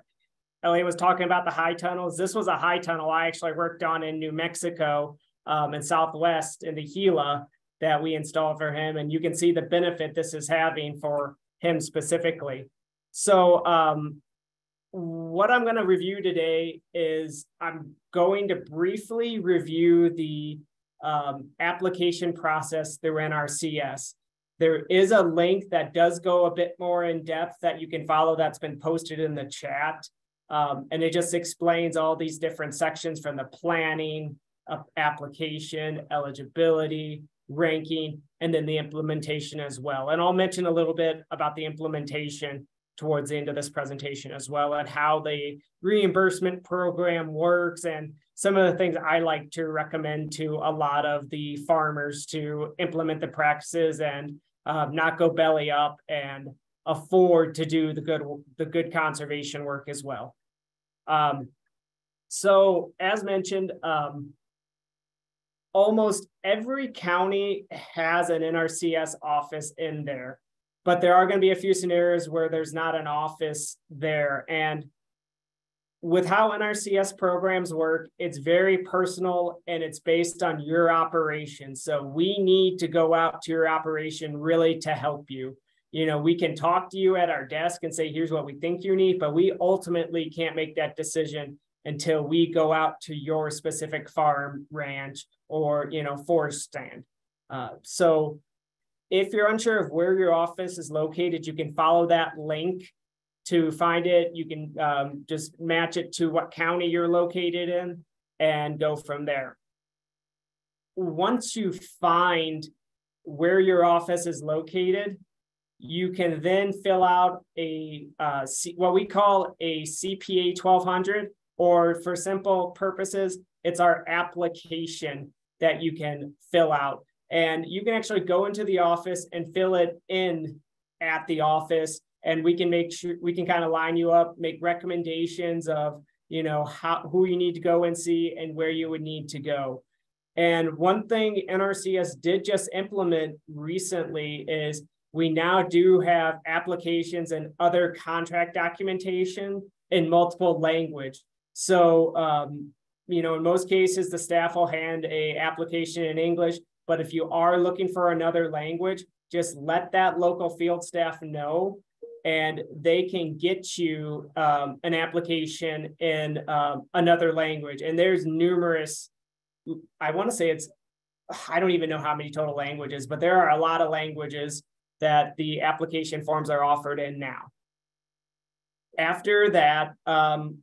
Elliot was talking about the high tunnels. This was a high tunnel I actually worked on in New Mexico um, in Southwest in the Gila that we installed for him. And you can see the benefit this is having for him specifically. So um, what I'm going to review today is I'm going to briefly review the um, application process through NRCS. There is a link that does go a bit more in depth that you can follow that's been posted in the chat. Um, and it just explains all these different sections from the planning, application, eligibility, ranking, and then the implementation as well. And I'll mention a little bit about the implementation towards the end of this presentation as well and how the reimbursement program works and some of the things I like to recommend to a lot of the farmers to implement the practices and uh, not go belly up and afford to do the good the good conservation work as well. Um, so as mentioned, um, almost every county has an NRCS office in there but there are going to be a few scenarios where there's not an office there. And with how NRCS programs work, it's very personal and it's based on your operation. So we need to go out to your operation really to help you. You know, we can talk to you at our desk and say, here's what we think you need, but we ultimately can't make that decision until we go out to your specific farm, ranch, or, you know, forest stand. Uh, so if you're unsure of where your office is located, you can follow that link to find it. You can um, just match it to what county you're located in and go from there. Once you find where your office is located, you can then fill out a uh, C, what we call a CPA 1200, or for simple purposes, it's our application that you can fill out. And you can actually go into the office and fill it in at the office. And we can make sure we can kind of line you up, make recommendations of, you know, how who you need to go and see and where you would need to go. And one thing NRCS did just implement recently is we now do have applications and other contract documentation in multiple language. So, um, you know, in most cases, the staff will hand a application in English, but if you are looking for another language, just let that local field staff know and they can get you um, an application in um, another language. And there's numerous, I want to say it's, I don't even know how many total languages, but there are a lot of languages that the application forms are offered in now. After that, um,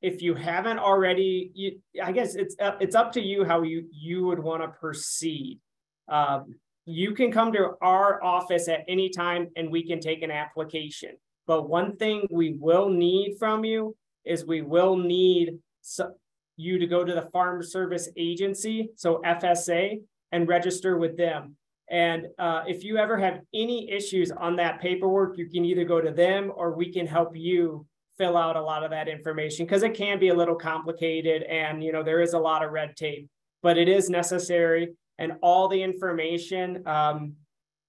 if you haven't already, you, I guess it's up, it's up to you how you you would want to proceed. Um, you can come to our office at any time and we can take an application. But one thing we will need from you is we will need so, you to go to the Farm Service Agency, so FSA, and register with them. And uh, if you ever have any issues on that paperwork, you can either go to them or we can help you fill out a lot of that information because it can be a little complicated and you know there is a lot of red tape but it is necessary. And all the information um,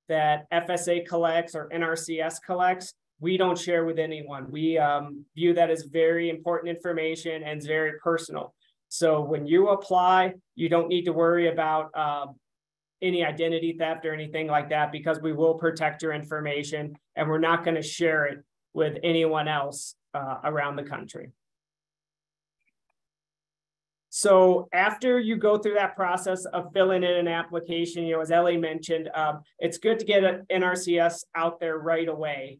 that fsa collects or nrcs collects we don't share with anyone. We um, view that as very important information and very personal. So when you apply you don't need to worry about uh, any identity theft or anything like that because we will protect your information and we're not going to share it with anyone else uh, around the country. So after you go through that process of filling in an application, you know, as Ellie mentioned, um, it's good to get an NRCS out there right away.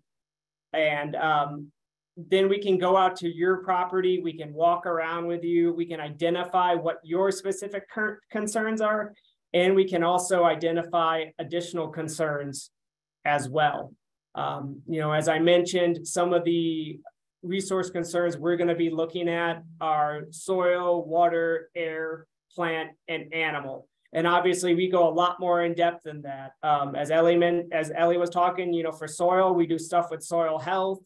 And um, then we can go out to your property, we can walk around with you, we can identify what your specific concerns are, and we can also identify additional concerns as well. Um, you know, as I mentioned, some of the resource concerns we're going to be looking at are soil, water, air, plant, and animal. And obviously, we go a lot more in depth than that. Um, as Ellie meant, as Ellie was talking, you know, for soil, we do stuff with soil health.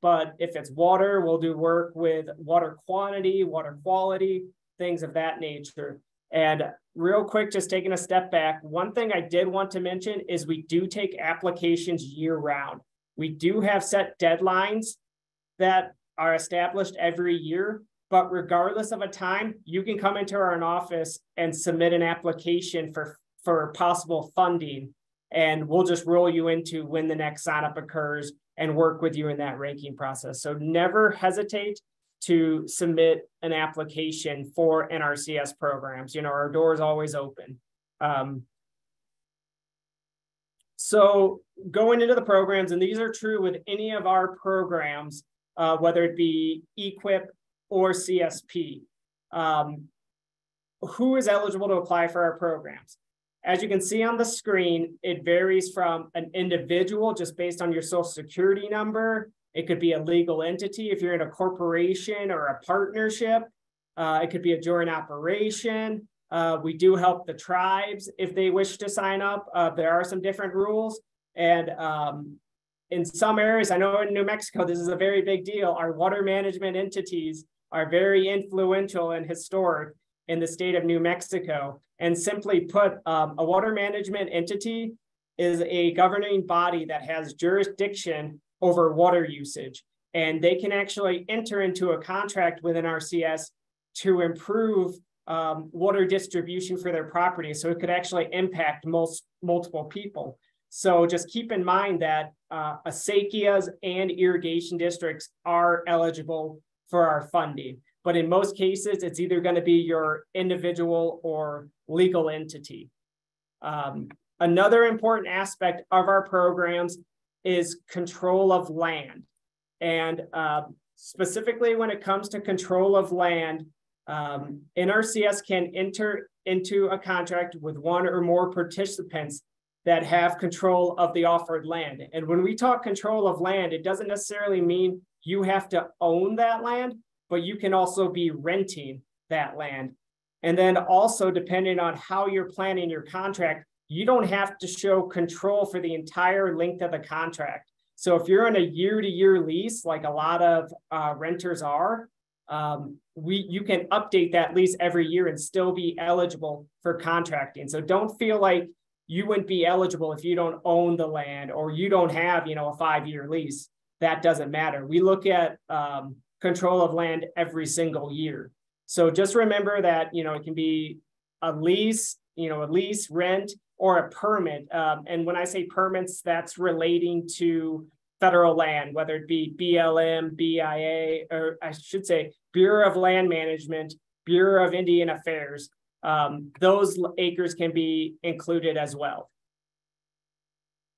But if it's water, we'll do work with water quantity, water quality, things of that nature. And real quick, just taking a step back, one thing I did want to mention is we do take applications year round. We do have set deadlines that are established every year. But regardless of a time, you can come into our office and submit an application for, for possible funding. And we'll just roll you into when the next signup occurs and work with you in that ranking process. So never hesitate to submit an application for NRCS programs. You know, our door is always open. Um, so going into the programs, and these are true with any of our programs, uh, whether it be EQIP or CSP. Um, who is eligible to apply for our programs? As you can see on the screen, it varies from an individual just based on your social security number. It could be a legal entity if you're in a corporation or a partnership. Uh, it could be a joint operation. Uh, we do help the tribes if they wish to sign up. Uh, there are some different rules. And um, in some areas, I know in New Mexico, this is a very big deal. Our water management entities are very influential and historic in the state of New Mexico. And simply put, um, a water management entity is a governing body that has jurisdiction over water usage. And they can actually enter into a contract with NRCS to improve um, water distribution for their property. So it could actually impact most multiple people. So just keep in mind that uh, acequias and irrigation districts are eligible for our funding. But in most cases, it's either going to be your individual or legal entity. Um, another important aspect of our programs is control of land. And uh, specifically when it comes to control of land, um, NRCS can enter into a contract with one or more participants that have control of the offered land. And when we talk control of land, it doesn't necessarily mean you have to own that land, but you can also be renting that land. And then also, depending on how you're planning your contract, you don't have to show control for the entire length of the contract. So if you're in a year-to-year lease, like a lot of uh, renters are, um, we you can update that lease every year and still be eligible for contracting. So don't feel like you wouldn't be eligible if you don't own the land or you don't have, you know, a five-year lease. That doesn't matter. We look at um, control of land every single year. So just remember that, you know, it can be a lease, you know, a lease, rent, or a permit. Um, and when I say permits, that's relating to federal land, whether it be BLM, BIA, or I should say Bureau of Land Management, Bureau of Indian Affairs um, those acres can be included as well.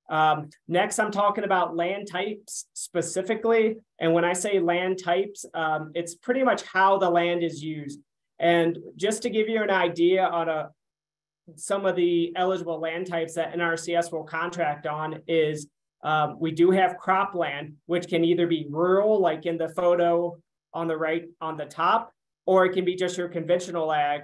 Um, next, I'm talking about land types specifically. And when I say land types, um, it's pretty much how the land is used. And just to give you an idea on a, some of the eligible land types that NRCS will contract on is um, we do have cropland, which can either be rural, like in the photo on the right on the top, or it can be just your conventional ag,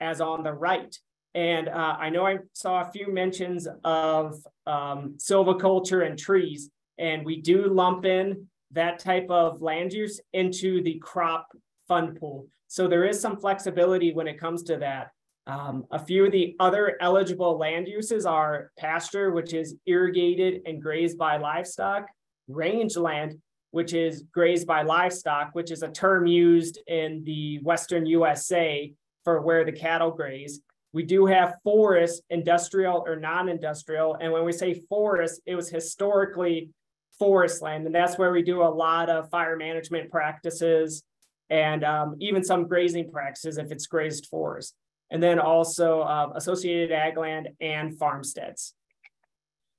as on the right. And uh, I know I saw a few mentions of um, silviculture and trees, and we do lump in that type of land use into the crop fund pool. So there is some flexibility when it comes to that. Um, a few of the other eligible land uses are pasture, which is irrigated and grazed by livestock, rangeland, which is grazed by livestock, which is a term used in the Western USA for where the cattle graze. We do have forest, industrial or non-industrial. And when we say forest, it was historically forest land. And that's where we do a lot of fire management practices, and um, even some grazing practices if it's grazed forest. And then also uh, associated ag land and farmsteads.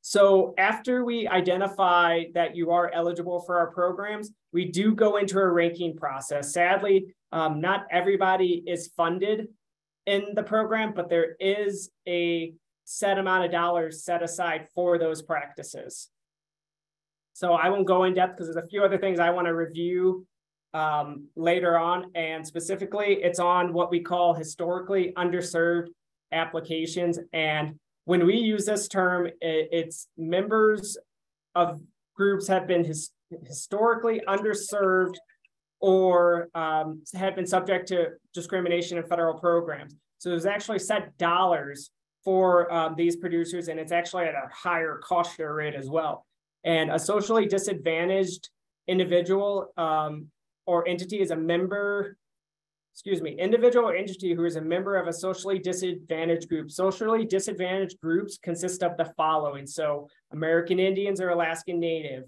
So after we identify that you are eligible for our programs, we do go into a ranking process. Sadly, um, not everybody is funded in the program, but there is a set amount of dollars set aside for those practices. So I won't go in depth because there's a few other things I want to review um, later on. And specifically, it's on what we call historically underserved applications. And when we use this term, it, it's members of groups have been his, historically underserved or um, have been subject to discrimination in federal programs. So there's actually set dollars for um, these producers, and it's actually at a higher cost share rate as well. And a socially disadvantaged individual um, or entity is a member, excuse me, individual or entity who is a member of a socially disadvantaged group. Socially disadvantaged groups consist of the following. So American Indians or Alaskan Native,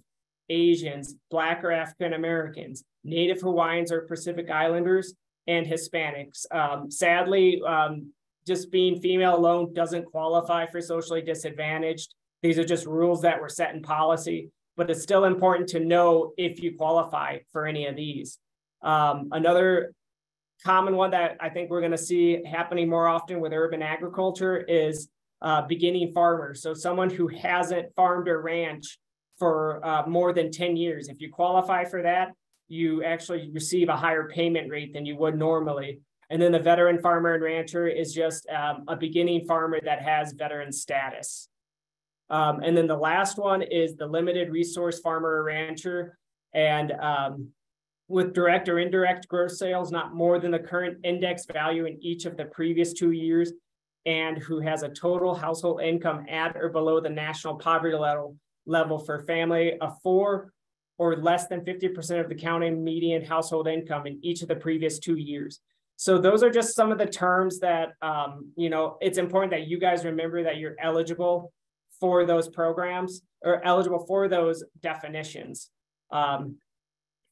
Asians, Black or African Americans, Native Hawaiians or Pacific Islanders, and Hispanics. Um, sadly, um, just being female alone doesn't qualify for socially disadvantaged. These are just rules that were set in policy, but it's still important to know if you qualify for any of these. Um, another common one that I think we're going to see happening more often with urban agriculture is uh, beginning farmers. So someone who hasn't farmed or ranch for uh, more than 10 years. If you qualify for that, you actually receive a higher payment rate than you would normally. And then the veteran farmer and rancher is just um, a beginning farmer that has veteran status. Um, and then the last one is the limited resource farmer or rancher. And um, with direct or indirect gross sales, not more than the current index value in each of the previous two years, and who has a total household income at or below the national poverty level, level for family of four or less than 50% of the county median household income in each of the previous two years. So those are just some of the terms that, um, you know, it's important that you guys remember that you're eligible for those programs or eligible for those definitions. Um,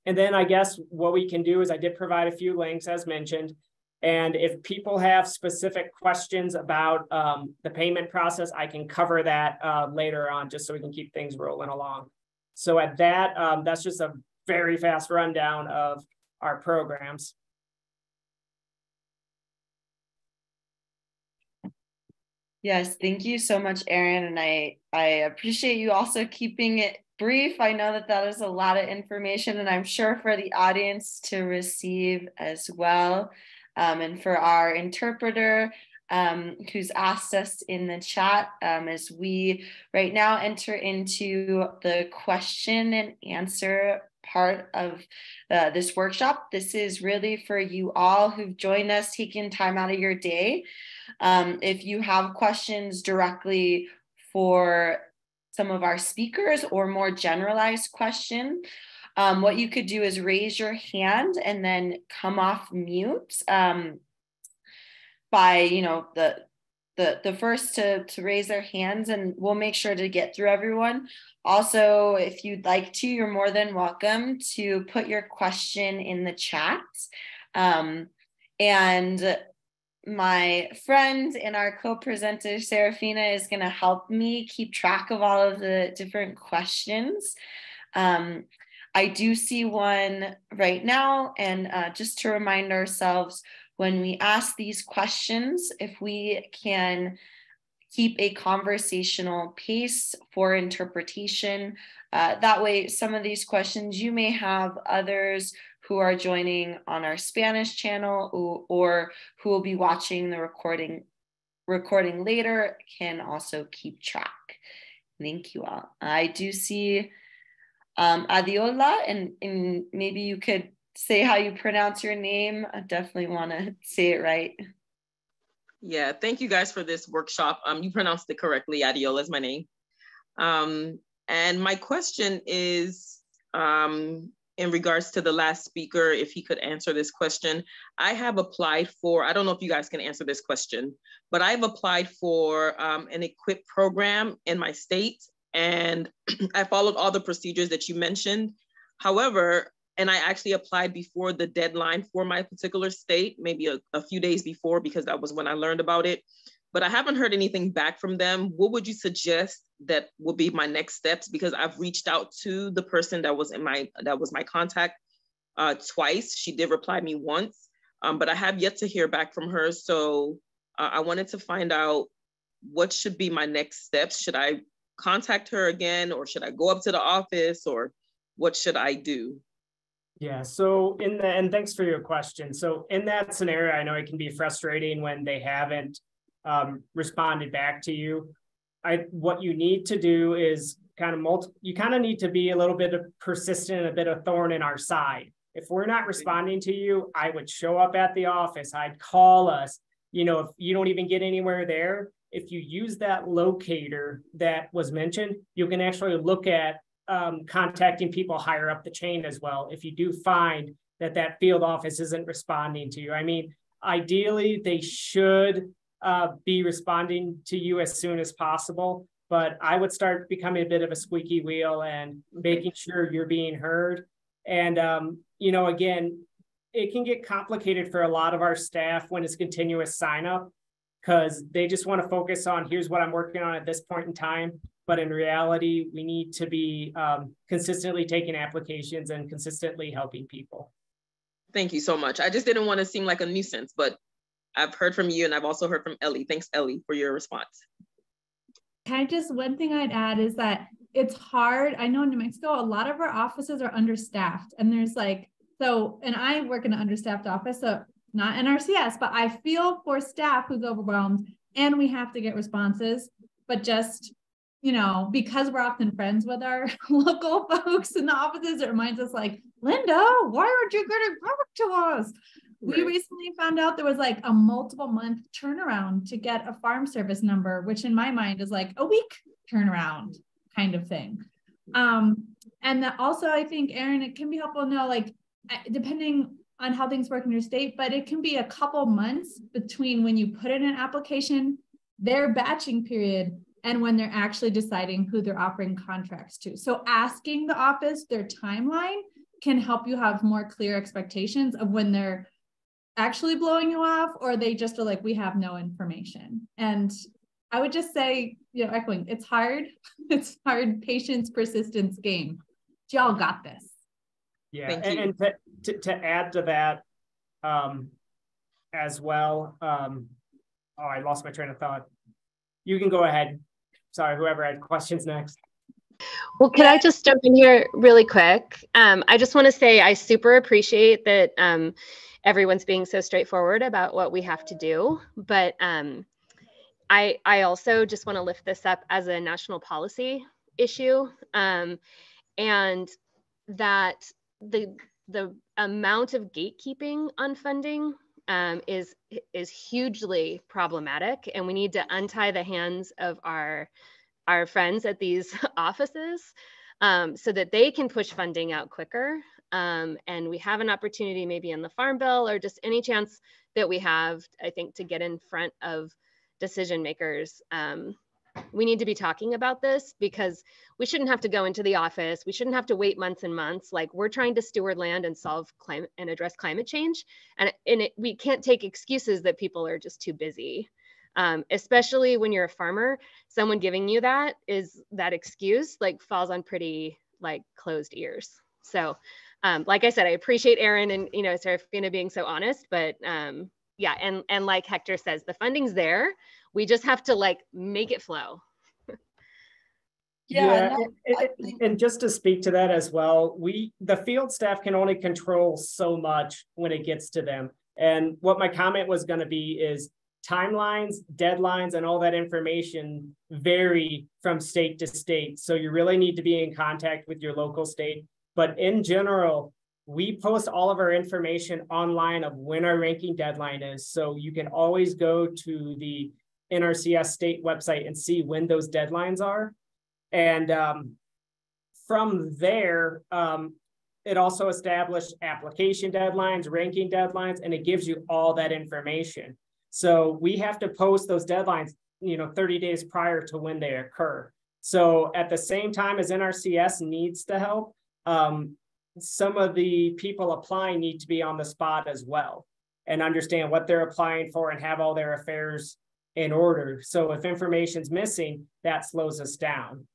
and then I guess what we can do is I did provide a few links as mentioned. And if people have specific questions about um, the payment process, I can cover that uh, later on just so we can keep things rolling along. So at that, um, that's just a very fast rundown of our programs. Yes, thank you so much, Aaron. And I, I appreciate you also keeping it brief. I know that that is a lot of information, and I'm sure for the audience to receive as well. Um, and for our interpreter, um, who's asked us in the chat um, as we right now enter into the question and answer part of uh, this workshop. This is really for you all who've joined us, taking time out of your day um, if you have questions directly for some of our speakers or more generalized question, um, what you could do is raise your hand and then come off mute um, by, you know, the the the first to to raise their hands and we'll make sure to get through everyone. Also if you'd like to you're more than welcome to put your question in the chat. Um, and my friend and our co-presenter Serafina is going to help me keep track of all of the different questions. Um, I do see one right now, and uh, just to remind ourselves, when we ask these questions, if we can keep a conversational pace for interpretation, uh, that way, some of these questions you may have, others who are joining on our Spanish channel or, or who will be watching the recording recording later can also keep track. Thank you all. I do see um, Adiola, and, and maybe you could say how you pronounce your name. I definitely want to say it right. Yeah, thank you guys for this workshop. Um, you pronounced it correctly. Adiola is my name. Um, and my question is, um, in regards to the last speaker, if he could answer this question. I have applied for, I don't know if you guys can answer this question, but I've applied for um, an EQIP program in my state and I followed all the procedures that you mentioned. However, and I actually applied before the deadline for my particular state, maybe a, a few days before, because that was when I learned about it. But I haven't heard anything back from them. What would you suggest that would be my next steps? Because I've reached out to the person that was in my that was my contact uh, twice. She did reply me once, um, but I have yet to hear back from her. So uh, I wanted to find out what should be my next steps. Should I contact her again, or should I go up to the office, or what should I do? Yeah. So in the and thanks for your question. So in that scenario, I know it can be frustrating when they haven't um, responded back to you. I what you need to do is kind of multi. You kind of need to be a little bit of persistent, a bit of thorn in our side. If we're not responding to you, I would show up at the office. I'd call us. You know, if you don't even get anywhere there, if you use that locator that was mentioned, you can actually look at um, contacting people higher up the chain as well. If you do find that that field office isn't responding to you, I mean, ideally they should uh, be responding to you as soon as possible. But I would start becoming a bit of a squeaky wheel and making sure you're being heard. And um, you know, again, it can get complicated for a lot of our staff when it's continuous sign up because they just want to focus on here's what I'm working on at this point in time but in reality, we need to be um, consistently taking applications and consistently helping people. Thank you so much. I just didn't want to seem like a nuisance, but I've heard from you and I've also heard from Ellie. Thanks, Ellie, for your response. Can I just, one thing I'd add is that it's hard. I know in New Mexico, a lot of our offices are understaffed and there's like, so, and I work in an understaffed office, so not NRCS, but I feel for staff who's overwhelmed and we have to get responses, but just you know, because we're often friends with our local folks in the offices, it reminds us like, Linda, why aren't you going to back to us? Right. We recently found out there was like a multiple month turnaround to get a farm service number, which in my mind is like a week turnaround kind of thing. Um, and that also, I think, Aaron, it can be helpful to know, like, depending on how things work in your state, but it can be a couple months between when you put in an application, their batching period, and when they're actually deciding who they're offering contracts to. So asking the office their timeline can help you have more clear expectations of when they're actually blowing you off or they just are like we have no information. And I would just say, you know, echoing, it's hard. It's hard patience persistence game. Y'all got this. Yeah, and, and to, to, to, add to that um, as well, um, oh, I lost my train of thought. You can go ahead sorry, whoever had questions next. Well, can I just jump in here really quick? Um, I just want to say I super appreciate that um, everyone's being so straightforward about what we have to do, but um, I I also just want to lift this up as a national policy issue, um, and that the the amount of gatekeeping on funding um, is is hugely problematic, and we need to untie the hands of our our friends at these offices um, so that they can push funding out quicker. Um, and we have an opportunity maybe in the Farm Bill or just any chance that we have, I think, to get in front of decision makers um, we need to be talking about this because we shouldn't have to go into the office. We shouldn't have to wait months and months. Like we're trying to steward land and solve climate and address climate change. And, and it, we can't take excuses that people are just too busy. Um, especially when you're a farmer, someone giving you that is that excuse like falls on pretty like closed ears. So um, like I said, I appreciate Aaron and you know Serafina being so honest, but um, yeah, and and like Hector says, the funding's there. We just have to like make it flow. yeah, yeah and, and just to speak to that as well, we the field staff can only control so much when it gets to them. And what my comment was going to be is timelines, deadlines, and all that information vary from state to state. So you really need to be in contact with your local state. But in general, we post all of our information online of when our ranking deadline is. So you can always go to the NRCS state website and see when those deadlines are. And um, from there, um, it also established application deadlines, ranking deadlines, and it gives you all that information. So we have to post those deadlines, you know, 30 days prior to when they occur. So at the same time as NRCS needs to help, um, some of the people applying need to be on the spot as well and understand what they're applying for and have all their affairs in order. So if information's missing, that slows us down.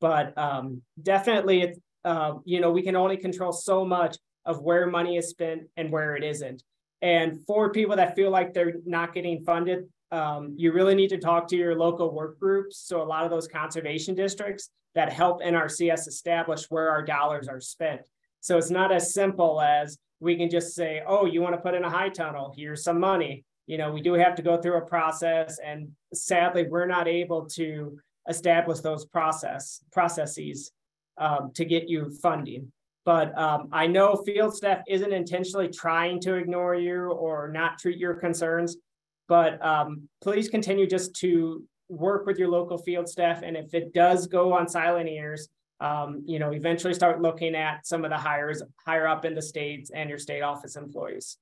But um, definitely, uh, you know, we can only control so much of where money is spent and where it isn't. And for people that feel like they're not getting funded, um, you really need to talk to your local work groups. So a lot of those conservation districts that help NRCS establish where our dollars are spent. So it's not as simple as we can just say, oh, you want to put in a high tunnel, here's some money. You know, we do have to go through a process and sadly, we're not able to establish those process processes um, to get you funding. But um, I know field staff isn't intentionally trying to ignore you or not treat your concerns, but um, please continue just to work with your local field staff. And if it does go on silent ears, um, you know, eventually start looking at some of the hires higher up in the states and your state office employees.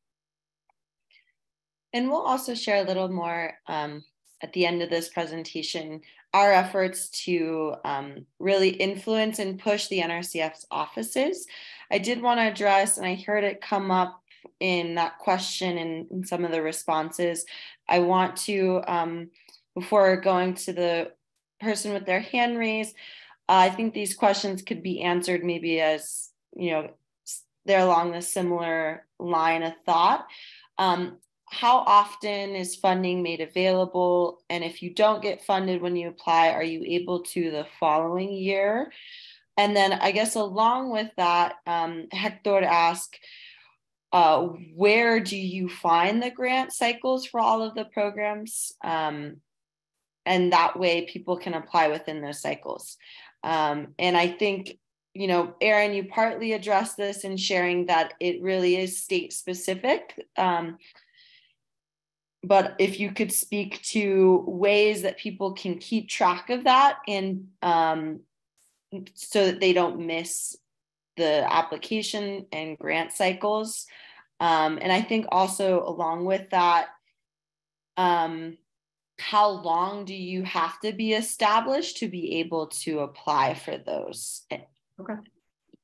And we'll also share a little more um, at the end of this presentation, our efforts to um, really influence and push the NRCS offices. I did want to address, and I heard it come up in that question and some of the responses. I want to, um, before going to the person with their hand raised, uh, I think these questions could be answered maybe as, you know, they're along the similar line of thought. Um, how often is funding made available? And if you don't get funded when you apply, are you able to the following year? And then I guess along with that, um, Hector asked, uh, where do you find the grant cycles for all of the programs? Um, and that way people can apply within those cycles. Um, and I think, you know, Aaron, you partly addressed this in sharing that it really is state specific. Um, but if you could speak to ways that people can keep track of that and um, so that they don't miss the application and grant cycles. Um, and I think also along with that, um, how long do you have to be established to be able to apply for those? Okay.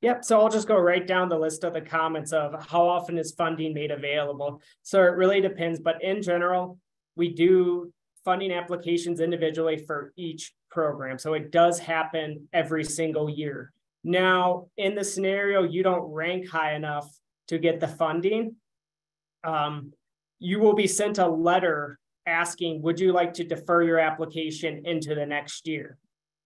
Yep. So I'll just go right down the list of the comments of how often is funding made available. So it really depends, but in general, we do funding applications individually for each program. So it does happen every single year. Now, in the scenario you don't rank high enough to get the funding, um, you will be sent a letter asking, would you like to defer your application into the next year?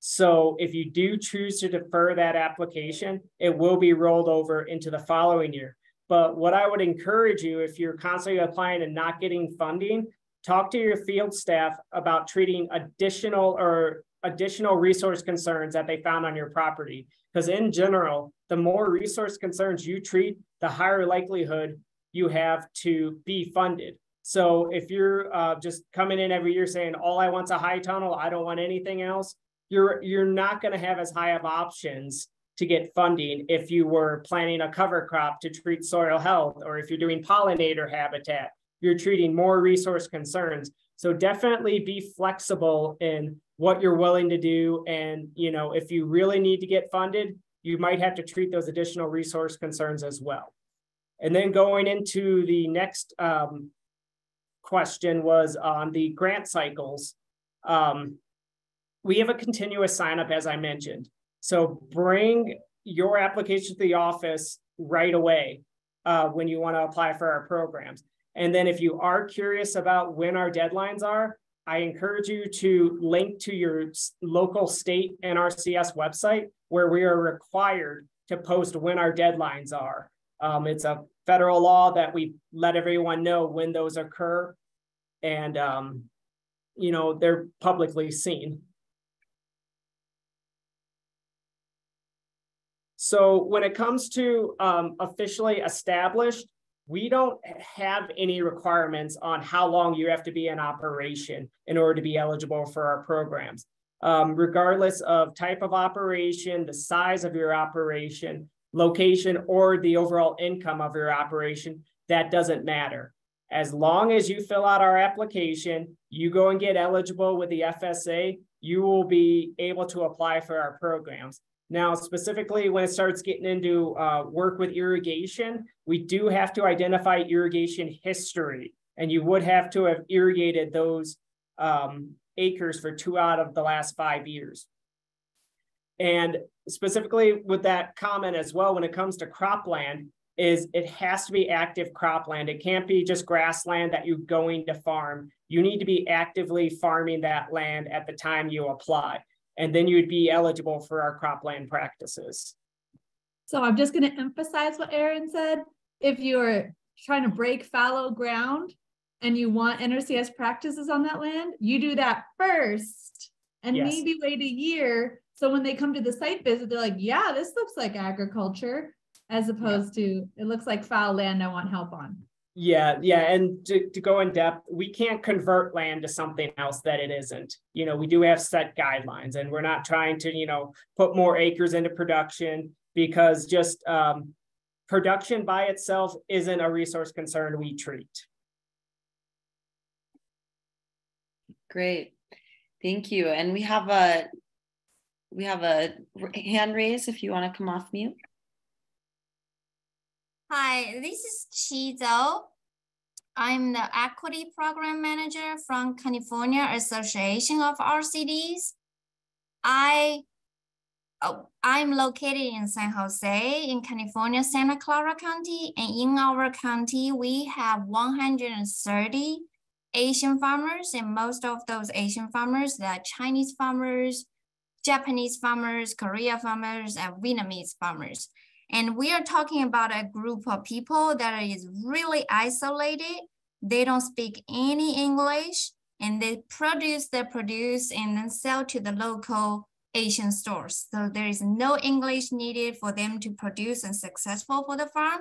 So if you do choose to defer that application, it will be rolled over into the following year. But what I would encourage you, if you're constantly applying and not getting funding, talk to your field staff about treating additional or additional resource concerns that they found on your property. Because in general, the more resource concerns you treat, the higher likelihood you have to be funded. So if you're uh, just coming in every year saying all I want's a high tunnel, I don't want anything else, you're you're not going to have as high of options to get funding if you were planting a cover crop to treat soil health, or if you're doing pollinator habitat, you're treating more resource concerns. So definitely be flexible in what you're willing to do. And you know, if you really need to get funded, you might have to treat those additional resource concerns as well. And then going into the next um, question was on the grant cycles. Um, we have a continuous sign up, as I mentioned. So bring your application to the office right away uh, when you want to apply for our programs. And then if you are curious about when our deadlines are, I encourage you to link to your local state NRCS website where we are required to post when our deadlines are. Um, it's a federal law that we let everyone know when those occur and um, you know they're publicly seen. So when it comes to um, officially established, we don't have any requirements on how long you have to be in operation in order to be eligible for our programs. Um, regardless of type of operation, the size of your operation, location, or the overall income of your operation, that doesn't matter. As long as you fill out our application, you go and get eligible with the FSA, you will be able to apply for our programs. Now, specifically when it starts getting into uh, work with irrigation, we do have to identify irrigation history, and you would have to have irrigated those um, acres for two out of the last five years. And specifically with that comment as well, when it comes to cropland, is it has to be active cropland. It can't be just grassland that you're going to farm. You need to be actively farming that land at the time you apply and then you'd be eligible for our cropland practices. So I'm just going to emphasize what Aaron said. If you're trying to break fallow ground and you want NRCS practices on that land, you do that first and yes. maybe wait a year. So when they come to the site visit, they're like, yeah, this looks like agriculture, as opposed yeah. to it looks like foul land I want help on. Yeah, yeah. And to, to go in depth, we can't convert land to something else that it isn't. You know, we do have set guidelines and we're not trying to, you know, put more acres into production because just um, production by itself isn't a resource concern we treat. Great. Thank you. And we have a we have a hand raise if you want to come off mute. Hi, this is Chi Zhou. I'm the Equity Program Manager from California Association of RCDs. I, oh, I'm located in San Jose in California, Santa Clara County. And in our county, we have 130 Asian farmers. And most of those Asian farmers, are Chinese farmers, Japanese farmers, Korea farmers, and Vietnamese farmers. And we are talking about a group of people that is really isolated. They don't speak any English and they produce their produce and then sell to the local Asian stores. So there is no English needed for them to produce and successful for the farm.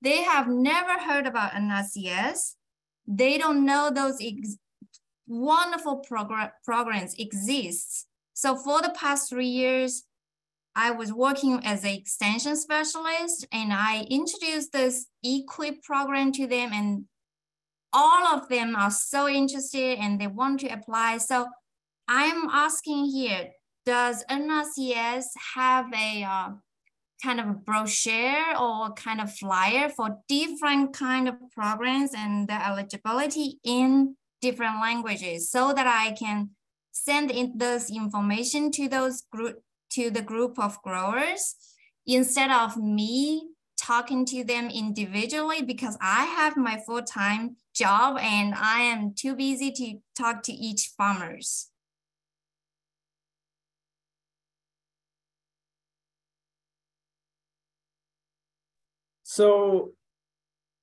They have never heard about NRCS. They don't know those wonderful progr programs exist. So for the past three years, I was working as an extension specialist and I introduced this EQIP program to them and all of them are so interested and they want to apply. So I'm asking here, does NRCS have a uh, kind of a brochure or kind of flyer for different kind of programs and the eligibility in different languages so that I can send in this information to those group to the group of growers instead of me talking to them individually because I have my full-time job and I am too busy to talk to each farmers. So,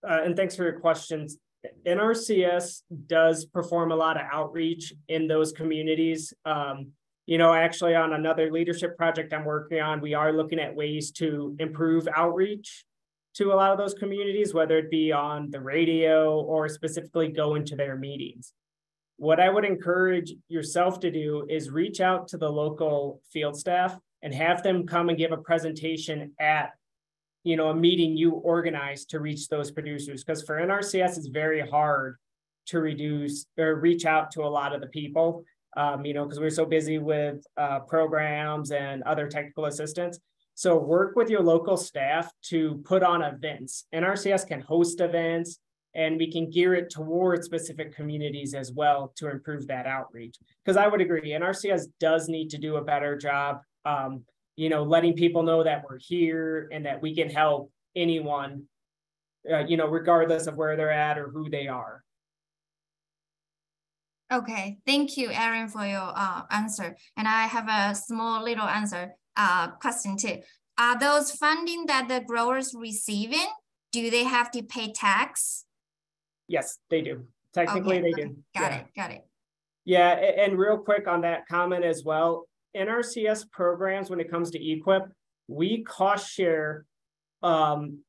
uh, and thanks for your questions. NRCS does perform a lot of outreach in those communities. Um, you know, actually on another leadership project I'm working on, we are looking at ways to improve outreach to a lot of those communities, whether it be on the radio or specifically go into their meetings. What I would encourage yourself to do is reach out to the local field staff and have them come and give a presentation at you know a meeting you organize to reach those producers because for NRCS it's very hard to reduce or reach out to a lot of the people um, you know, because we're so busy with uh, programs and other technical assistance. So work with your local staff to put on events. And NRCS can host events and we can gear it towards specific communities as well to improve that outreach. Because I would agree, NRCS does need to do a better job, um, you know, letting people know that we're here and that we can help anyone, uh, you know, regardless of where they're at or who they are. Okay, thank you, Aaron, for your uh, answer. And I have a small little answer uh, question too. Are those funding that the growers receiving, do they have to pay tax? Yes, they do. Technically, okay, they okay. do. Got yeah. it, got it. Yeah, and real quick on that comment as well, NRCS programs, when it comes to EQIP, we cost share, um,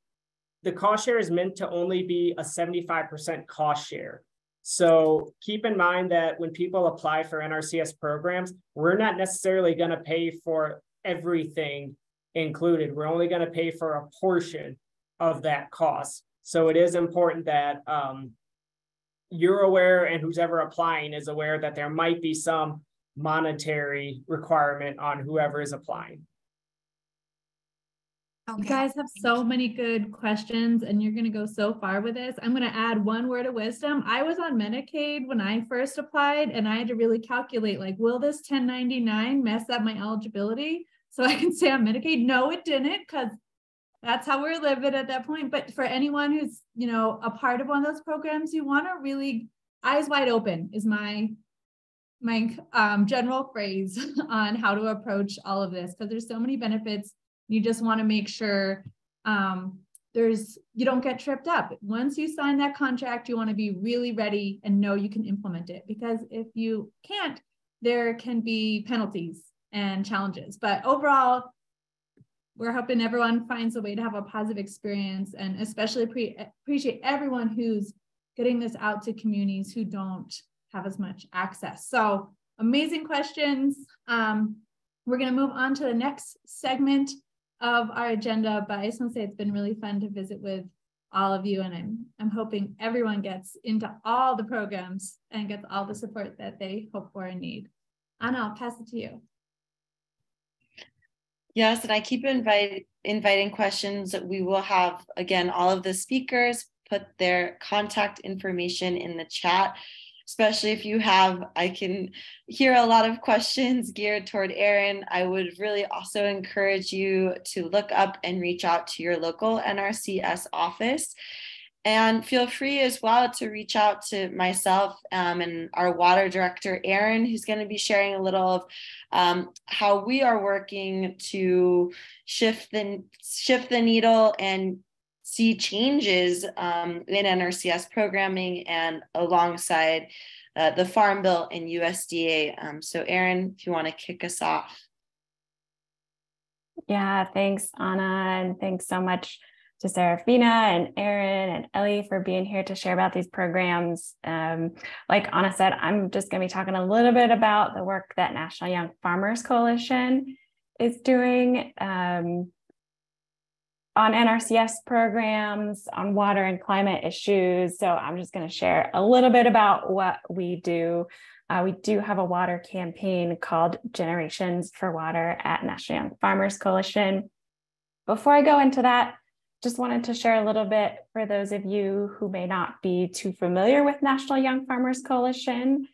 the cost share is meant to only be a 75% cost share. So keep in mind that when people apply for NRCS programs, we're not necessarily going to pay for everything included. We're only going to pay for a portion of that cost. So it is important that um, you're aware and who's ever applying is aware that there might be some monetary requirement on whoever is applying. You guys have so many good questions and you're going to go so far with this. I'm going to add one word of wisdom. I was on Medicaid when I first applied and I had to really calculate like, will this 1099 mess up my eligibility so I can stay on Medicaid? No, it didn't because that's how we're living at that point. But for anyone who's, you know, a part of one of those programs, you want to really eyes wide open is my my um, general phrase on how to approach all of this because there's so many benefits you just want to make sure um, there's you don't get tripped up. Once you sign that contract, you want to be really ready and know you can implement it because if you can't, there can be penalties and challenges. But overall, we're hoping everyone finds a way to have a positive experience and especially pre- appreciate everyone who's getting this out to communities who don't have as much access. So amazing questions. Um, we're going to move on to the next segment of our agenda, but I just want to say it's been really fun to visit with all of you, and I'm I'm hoping everyone gets into all the programs and gets all the support that they hope for and need. Anna, I'll pass it to you. Yes, and I keep invite, inviting questions. We will have again all of the speakers put their contact information in the chat especially if you have, I can hear a lot of questions geared toward Erin. I would really also encourage you to look up and reach out to your local NRCS office. And feel free as well to reach out to myself um, and our water director, Erin, who's going to be sharing a little of um, how we are working to shift the shift the needle and see changes um, in NRCS programming and alongside uh, the Farm Bill and USDA. Um, so, Erin, if you want to kick us off. Yeah, thanks, Anna, and thanks so much to Serafina and Erin and Ellie for being here to share about these programs. Um, like Anna said, I'm just going to be talking a little bit about the work that National Young Farmers Coalition is doing. Um, on NRCS programs, on water and climate issues. So I'm just going to share a little bit about what we do. Uh, we do have a water campaign called Generations for Water at National Young Farmers Coalition. Before I go into that, just wanted to share a little bit for those of you who may not be too familiar with National Young Farmers Coalition,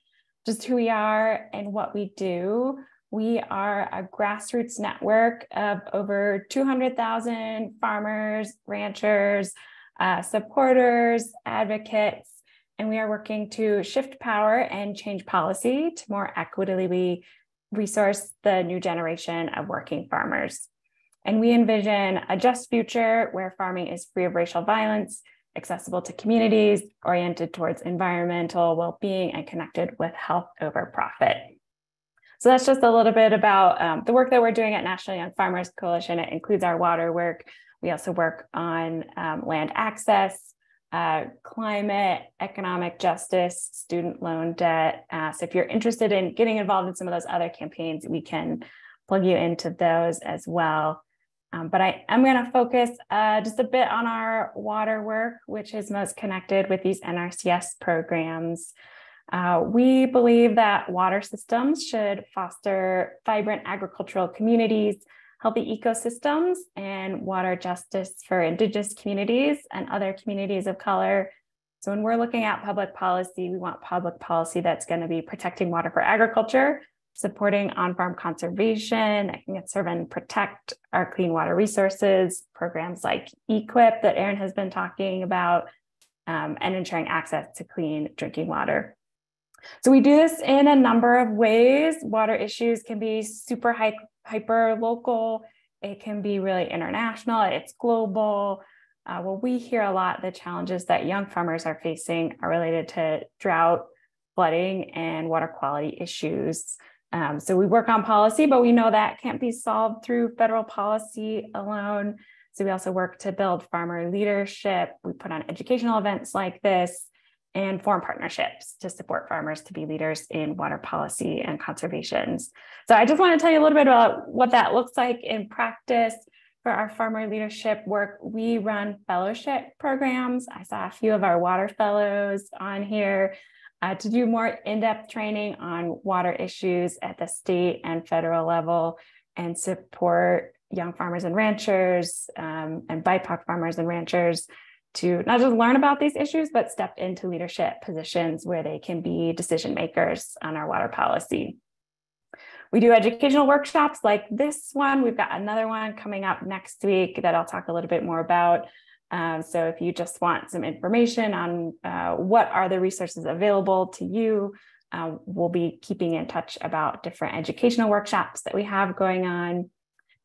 just who we are and what we do. We are a grassroots network of over 200,000 farmers, ranchers, uh, supporters, advocates, and we are working to shift power and change policy to more equitably resource the new generation of working farmers. And we envision a just future where farming is free of racial violence, accessible to communities, oriented towards environmental well being, and connected with health over profit. So that's just a little bit about um, the work that we're doing at National Young Farmers Coalition. It includes our water work. We also work on um, land access, uh, climate, economic justice, student loan debt. Uh, so if you're interested in getting involved in some of those other campaigns, we can plug you into those as well. Um, but I am going to focus uh, just a bit on our water work, which is most connected with these NRCS programs. Uh, we believe that water systems should foster vibrant agricultural communities, healthy ecosystems, and water justice for Indigenous communities and other communities of color. So, when we're looking at public policy, we want public policy that's going to be protecting water for agriculture, supporting on farm conservation, that can serve and protect our clean water resources, programs like EQIP that Erin has been talking about, um, and ensuring access to clean drinking water. So we do this in a number of ways. Water issues can be super hyper local. It can be really international. It's global. Uh, well, we hear a lot the challenges that young farmers are facing are related to drought, flooding, and water quality issues. Um, so we work on policy, but we know that can't be solved through federal policy alone. So we also work to build farmer leadership. We put on educational events like this and form partnerships to support farmers to be leaders in water policy and conservations. So I just want to tell you a little bit about what that looks like in practice for our farmer leadership work. We run fellowship programs. I saw a few of our water fellows on here uh, to do more in-depth training on water issues at the state and federal level and support young farmers and ranchers um, and BIPOC farmers and ranchers to not just learn about these issues, but step into leadership positions where they can be decision makers on our water policy. We do educational workshops like this one. We've got another one coming up next week that I'll talk a little bit more about. Um, so if you just want some information on uh, what are the resources available to you, uh, we'll be keeping in touch about different educational workshops that we have going on.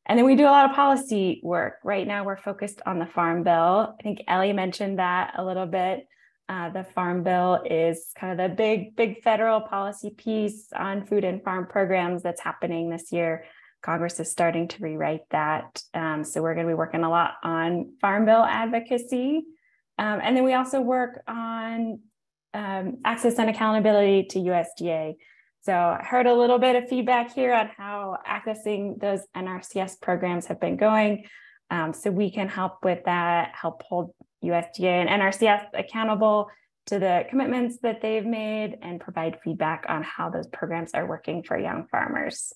And then we do a lot of policy work. Right now, we're focused on the Farm Bill. I think Ellie mentioned that a little bit. Uh, the Farm Bill is kind of the big, big federal policy piece on food and farm programs that's happening this year. Congress is starting to rewrite that. Um, so we're going to be working a lot on Farm Bill advocacy. Um, and then we also work on um, access and accountability to USDA. So I heard a little bit of feedback here on how accessing those NRCS programs have been going. Um, so we can help with that, help hold USDA and NRCS accountable to the commitments that they've made and provide feedback on how those programs are working for young farmers.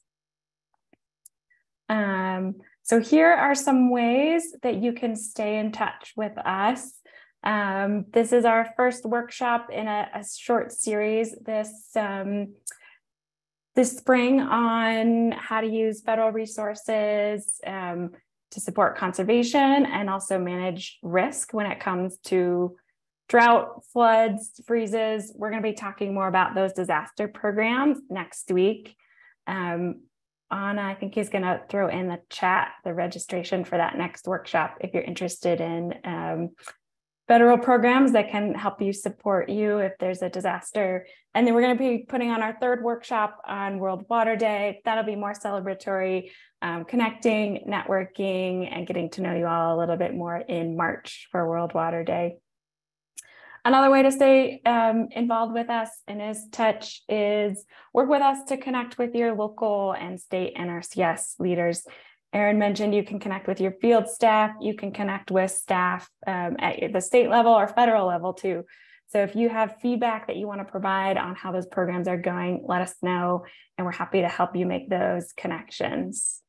Um, so here are some ways that you can stay in touch with us. Um, this is our first workshop in a, a short series this um, this spring on how to use federal resources um, to support conservation and also manage risk when it comes to drought, floods, freezes. We're going to be talking more about those disaster programs next week. Um, Anna, I think he's going to throw in the chat the registration for that next workshop if you're interested in um, federal programs that can help you support you if there's a disaster. And then we're going to be putting on our third workshop on World Water Day. That'll be more celebratory, um, connecting, networking, and getting to know you all a little bit more in March for World Water Day. Another way to stay um, involved with us and is touch is work with us to connect with your local and state NRCS leaders Aaron mentioned you can connect with your field staff, you can connect with staff um, at the state level or federal level too. So if you have feedback that you want to provide on how those programs are going, let us know, and we're happy to help you make those connections.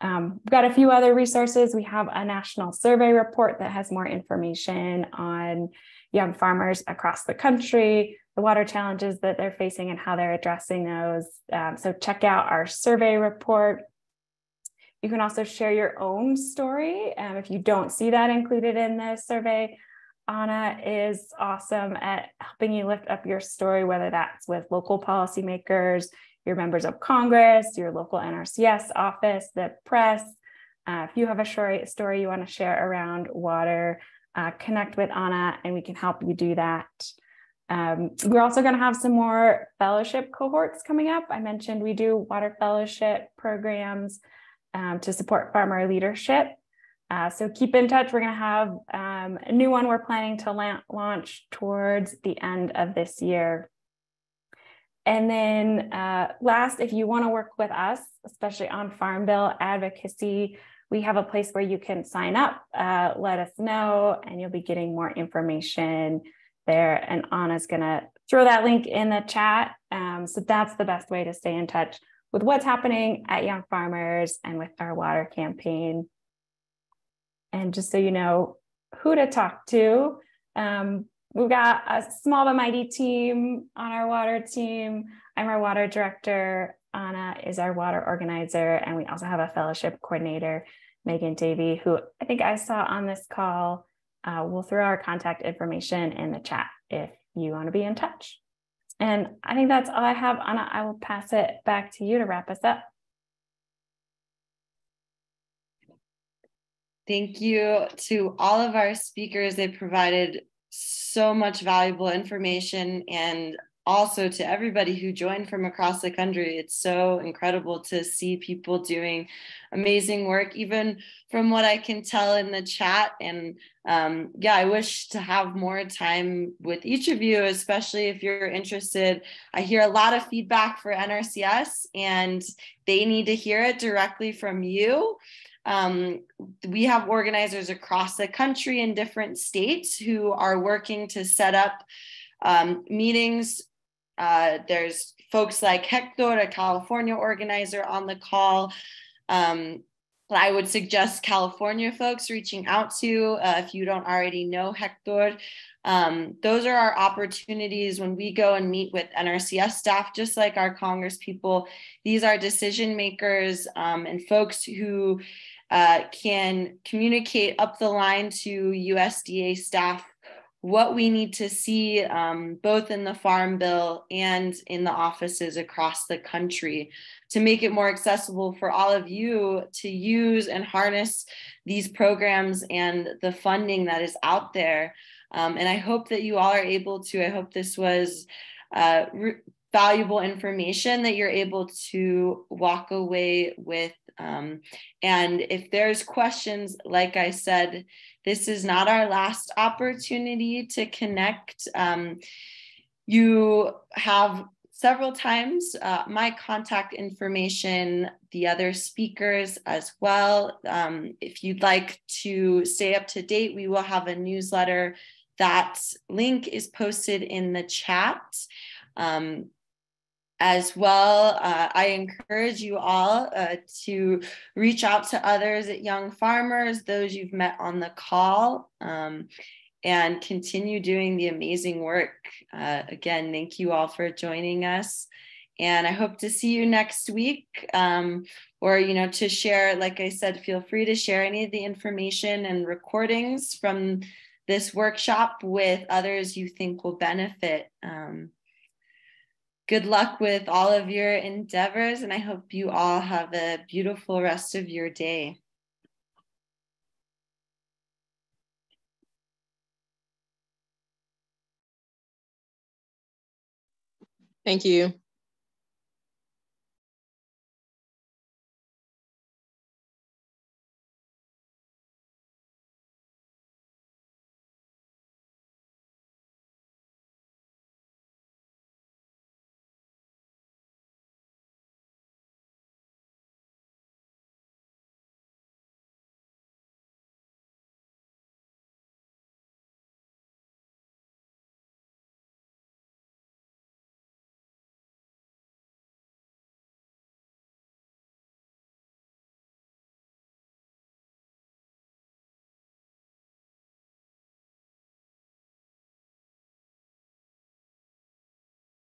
Um, we've got a few other resources. We have a national survey report that has more information on young farmers across the country, the water challenges that they're facing and how they're addressing those. Um, so check out our survey report. You can also share your own story. Um, if you don't see that included in the survey, Anna is awesome at helping you lift up your story, whether that's with local policymakers, your members of Congress, your local NRCS office, the press. Uh, if you have a story, story you want to share around water, uh, connect with Anna and we can help you do that. Um, we're also going to have some more fellowship cohorts coming up. I mentioned we do water fellowship programs um, to support farmer leadership. Uh, so keep in touch. We're going to have um, a new one we're planning to la launch towards the end of this year. And then uh, last, if you want to work with us, especially on Farm Bill advocacy, we have a place where you can sign up, uh, let us know, and you'll be getting more information there. And Anna's going to throw that link in the chat. Um, so that's the best way to stay in touch with what's happening at Young Farmers and with our water campaign. And just so you know who to talk to, um, we've got a small but mighty team on our water team. I'm our water director. Anna is our water organizer. And we also have a fellowship coordinator, Megan Davey, who I think I saw on this call. Uh, we'll throw our contact information in the chat if you want to be in touch. And I think that's all I have. Anna, I will pass it back to you to wrap us up. Thank you to all of our speakers. They provided so much valuable information and also to everybody who joined from across the country. It's so incredible to see people doing amazing work, even from what I can tell in the chat. And um, yeah, I wish to have more time with each of you, especially if you're interested. I hear a lot of feedback for NRCS, and they need to hear it directly from you. Um, we have organizers across the country in different states who are working to set up um, meetings uh, there's folks like Hector, a California organizer, on the call. Um, I would suggest California folks reaching out to uh, if you don't already know Hector. Um, those are our opportunities when we go and meet with NRCS staff, just like our Congress people. These are decision makers um, and folks who uh, can communicate up the line to USDA staff what we need to see um, both in the farm bill and in the offices across the country to make it more accessible for all of you to use and harness these programs and the funding that is out there. Um, and I hope that you all are able to, I hope this was uh, valuable information that you're able to walk away with. Um, and if there's questions, like I said, this is not our last opportunity to connect. Um, you have several times uh, my contact information, the other speakers as well. Um, if you'd like to stay up to date, we will have a newsletter. That link is posted in the chat. Um, as well. Uh, I encourage you all uh, to reach out to others at Young Farmers, those you've met on the call, um, and continue doing the amazing work. Uh, again, thank you all for joining us. And I hope to see you next week. Um, or, you know, to share, like I said, feel free to share any of the information and recordings from this workshop with others you think will benefit. Um, good luck with all of your endeavors, and I hope you all have a beautiful rest of your day.